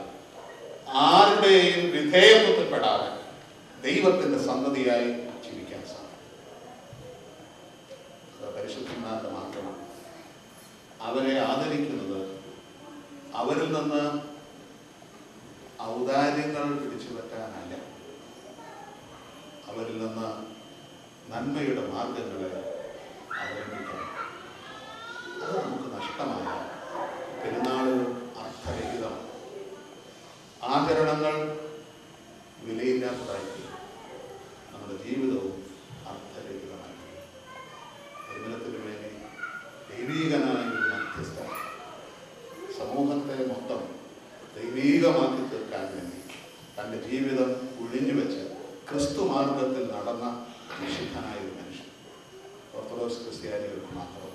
ആരുടെയും വിധേയത്വത്തിൽപ്പെടാതെ ദൈവത്തിന്റെ സന്തതിയായി ജീവിക്കാൻ സാധിക്കും. പരിശുദ്ധന്മാരുടെ മാത്രമാണ്. അവരെ ആദരിക്കുന്നത് അവരിൽ നിന്ന് ഔദാര്യങ്ങൾ പിടിച്ചു പറ്റാനല്ല അവരിൽ നിന്ന് നന്മയുടെ മാർഗങ്ങളെ അവലംബിക്കണം. അത് നമുക്ക് നഷ്ടമായ പെരുന്നാളുകൾ അർത്ഥരഹിതമാണ് ആചരണങ്ങൾ വിലയില്ലാത്തതായി നമ്മുടെ ജീവിതവും അർത്ഥരഹിതമായി തീരും. പരിമലത്തിന് വേണ്ടി ദൈവീകനായ ഒരു മധ്യസ്ഥ സമൂഹത്തെ മൊത്തം ദൈവീകമാക്കി തീർക്കാൻ വേണ്ടി തന്റെ ജീവിതം ഒഴിഞ്ഞു വെച്ച് ക്രിസ്തു മാർഗത്തിൽ നടന്ന വിശുദ്ധനായ ഒരു മനുഷ്യൻ. ഓർത്തഡോക്സ് ക്രിസ്ത്യാനികൾക്ക് മാത്രമോ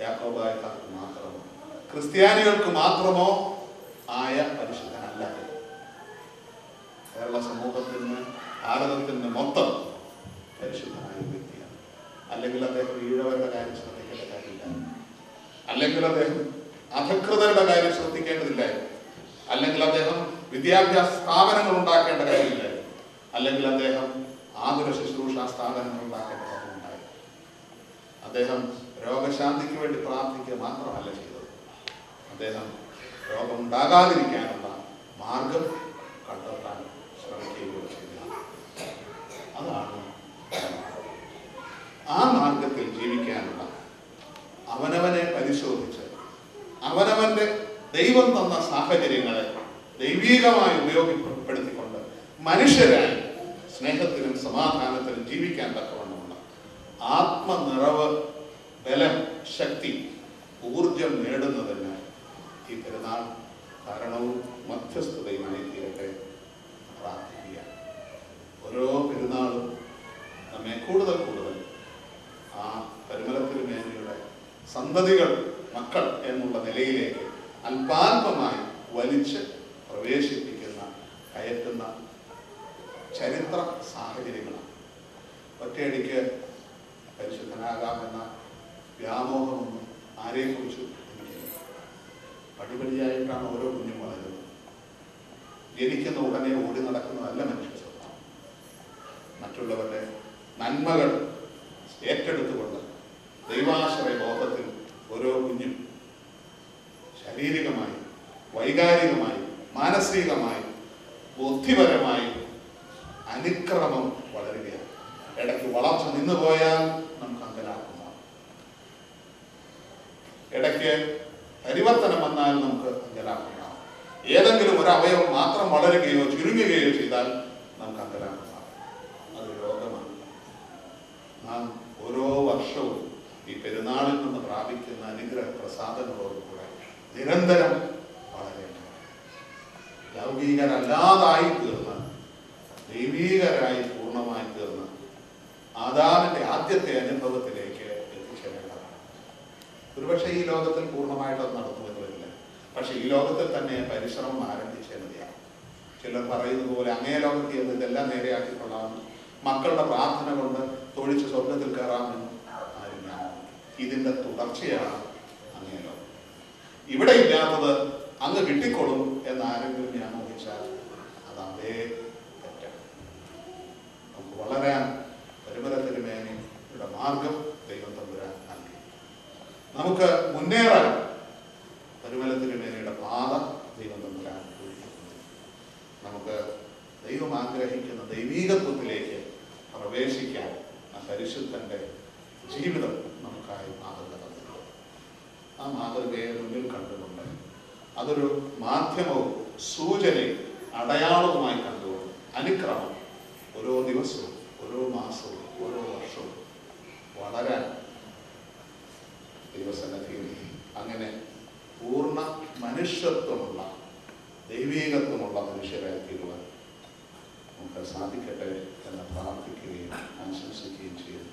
യാക്കോബായക്കാർക്ക് മാത്രമോ ക്രിസ്ത്യാനികൾക്ക് മാത്രമോ ആയ പരിശുദ്ധനല്ല. കേരള സമൂഹത്തിന് ഭാരതത്തിന് മൊത്തം പരിശുദ്ധനായ ഒരു വ്യക്തിയാണ്. അല്ലെങ്കിൽ അദ്ദേഹം ഈഴവരുടെ കാര്യം ശ്രദ്ധിക്കേണ്ട കാര്യമില്ല. അല്ലെങ്കിൽ അദ്ദേഹം അധികൃതരുടെ കാര്യം ശ്രദ്ധിക്കേണ്ടതില്ല. അല്ലെങ്കിൽ അദ്ദേഹം വിദ്യാഭ്യാസ സ്ഥാപനങ്ങൾ ഉണ്ടാക്കേണ്ട കാര്യമില്ലായിരുന്നു അല്ലെങ്കിൽ അദ്ദേഹം ആതുര ശുശ്രൂഷ സ്ഥാപനങ്ങൾ ഉണ്ടാക്കേണ്ട കാര്യമുണ്ടായിരുന്നു അദ്ദേഹം രോഗശാന്തിക്ക് വേണ്ടി പ്രാർത്ഥിക്കുക മാത്രമല്ല ചെയ്തത്. അദ്ദേഹം രോഗം ഉണ്ടാകാതിരിക്കാനുള്ള മാർഗം കണ്ടെത്താൻ ശ്രമിക്കുകയും ചെയ്തതാണ് അതാണ് ആ മാർഗത്തിൽ ജീവിക്കാനുള്ള അവനവനെ പരിശോധിച്ച് അവനവന്റെ ദൈവം തന്ന സാഹചര്യങ്ങളെ ദൈവീകമായി ഉപയോഗപ്പെടുത്തിക്കൊണ്ട് മനുഷ്യരായി സ്നേഹത്തിലും സമാധാനത്തിലും ജീവിക്കാൻ തക്കവണ്ണമുള്ള ആത്മനിറവ് ബലം ശക്തി ഊർജം നേടുന്നതിന് ഈ പെരുന്നാൾ കാരണവും മധ്യസ്ഥതയുമായി തീരട്ടെ പ്രാർത്ഥിക്കുക ഓരോ പെരുന്നാളും നമ്മെ കൂടുതൽ കൂടുതൽ ആ പരിമലത്തിരുമേനയുടെ സന്തതികൾ മക്കൾ എന്നുള്ള നിലയിലേക്ക് അല്പാൽപമായി വലിച്ച് പ്രവേശിപ്പിക്കുന്ന കയറ്റുന്ന ചരിത്ര സാഹചര്യങ്ങളാണ്. ഒറ്റയടിക്ക് പരിശുദ്ധനാകാമെന്ന വ്യാമോഹമൊന്നും ആരെക്കുറിച്ചും എനിക്കില്ല പടിപടിയായിട്ടാണ് ഓരോ കുഞ്ഞും വളരുന്നത്. ജനിക്കുന്ന ഉടനെ ഓടി നടക്കുന്നതല്ല മനുഷ്യ സ്വഭാവം. മറ്റുള്ളവരുടെ നന്മകൾ ഏറ്റെടുത്തുകൊണ്ട് ദൈവാശ്രയ ബോധത്തിൽ ഓരോ കുഞ്ഞും ശാരീരികമായി വൈകാരികമായി മാനസികമായി ബുദ്ധിപരമായി അനുക്രമം വളരുകയാണ്. ഇടയ്ക്ക് വളർച്ച നിന്നു പോയാൽ നമുക്ക് അങ്കലാക്കുന്നതാണ് ഇടയ്ക്ക് പരിവർത്തനം വന്നാൽ നമുക്ക് അങ്കലാക്കുന്നതാണ് ഏതെങ്കിലും ഒരു അവയവം മാത്രം വളരുകയോ ചുരുങ്ങുകയോ ചെയ്താൽ നമുക്ക് അങ്കലാക്കുന്നതാണ് അത് രോഗമാണ്. നാം ഓരോ വർഷവും ഈ പെരുന്നാളിൽ നിന്ന് പ്രാപിക്കുന്ന അനുഗ്രഹ പ്രസാദങ്ങളോടുകൂടെ നിരന്തരം വളരേണ്ടതാണ്. ലൗകികരല്ലാതായി തീർന്ന്. ദൈവീകരായി പൂർണമായി തീർന്ന് ആദാമിന്റെ ആദ്യത്തെ അനുഭവത്തിലേക്ക് എത്തിച്ചേരേണ്ടതാണ്. ഒരുപക്ഷെ ഈ ലോകത്തിൽ പൂർണമായിട്ട് അത് എന്ന് വരില്ല പക്ഷെ ഈ ലോകത്തിൽ തന്നെ പരിശ്രമം ആരംഭിച്ചേ മതിയാവും ചിലർ പറയുന്നത് പോലെ അങ്ങേ ലോകത്തിൽ എന്ന് ഇതെല്ലാം നേരെയാക്കിക്കൊള്ളാമെന്ന് മക്കളുടെ പ്രാർത്ഥന കൊണ്ട് തൊഴിച്ച് സ്വർഗത്തിൽ കയറാമെന്ന് ആരും ഇതിന്റെ തുടർച്ചയാണ് അങ്ങേ ലോകം. ഇവിടെ ഇല്ലാത്തത് അങ്ങ് കിട്ടിക്കൊള്ളും എന്ന് ആരെങ്കിലും ഞാൻ ഊഹിച്ചാൽ അത് അതേ വളരാൻ പരിമല തിരുമേനിയുടെ മാർഗം ദൈവം തമ്പുരാൻ നൽകി നമുക്ക് മുന്നേറാൻ പരിമല തിരുമേനിയുടെ പാത ദൈവം തമ്പുരാൻ. നമുക്ക് ദൈവം ആഗ്രഹിക്കുന്ന ദൈവീകത്വത്തിലേക്ക് പ്രവേശിക്കാൻ ആ പരിശുദ്ധന്റെ ജീവിതം നമുക്കായി മാതൃക തന്നിട്ടുണ്ട് ആ മാതൃകയെ മുന്നിൽ കണ്ടുകൊണ്ട് അതൊരു മാധ്യമവും സൂചനയും അടയാളവുമായി കണ്ടുകൊണ്ട് അനുക്രമം ഓരോ ദിവസവും ഓരോ മാസവും ഓരോ വർഷവും വളരാൻ ദൈവസന്നദ്ധിയിൽ അങ്ങനെ പൂർണ മനുഷ്യത്വമുള്ള ദൈവീകത്വമുള്ള മനുഷ്യരായി തീരുവാൻ നമുക്ക് സാധിക്കട്ടെ എന്ന് പ്രാർത്ഥിക്കുകയും ആശംസിക്കുകയും ചെയ്യുന്നു.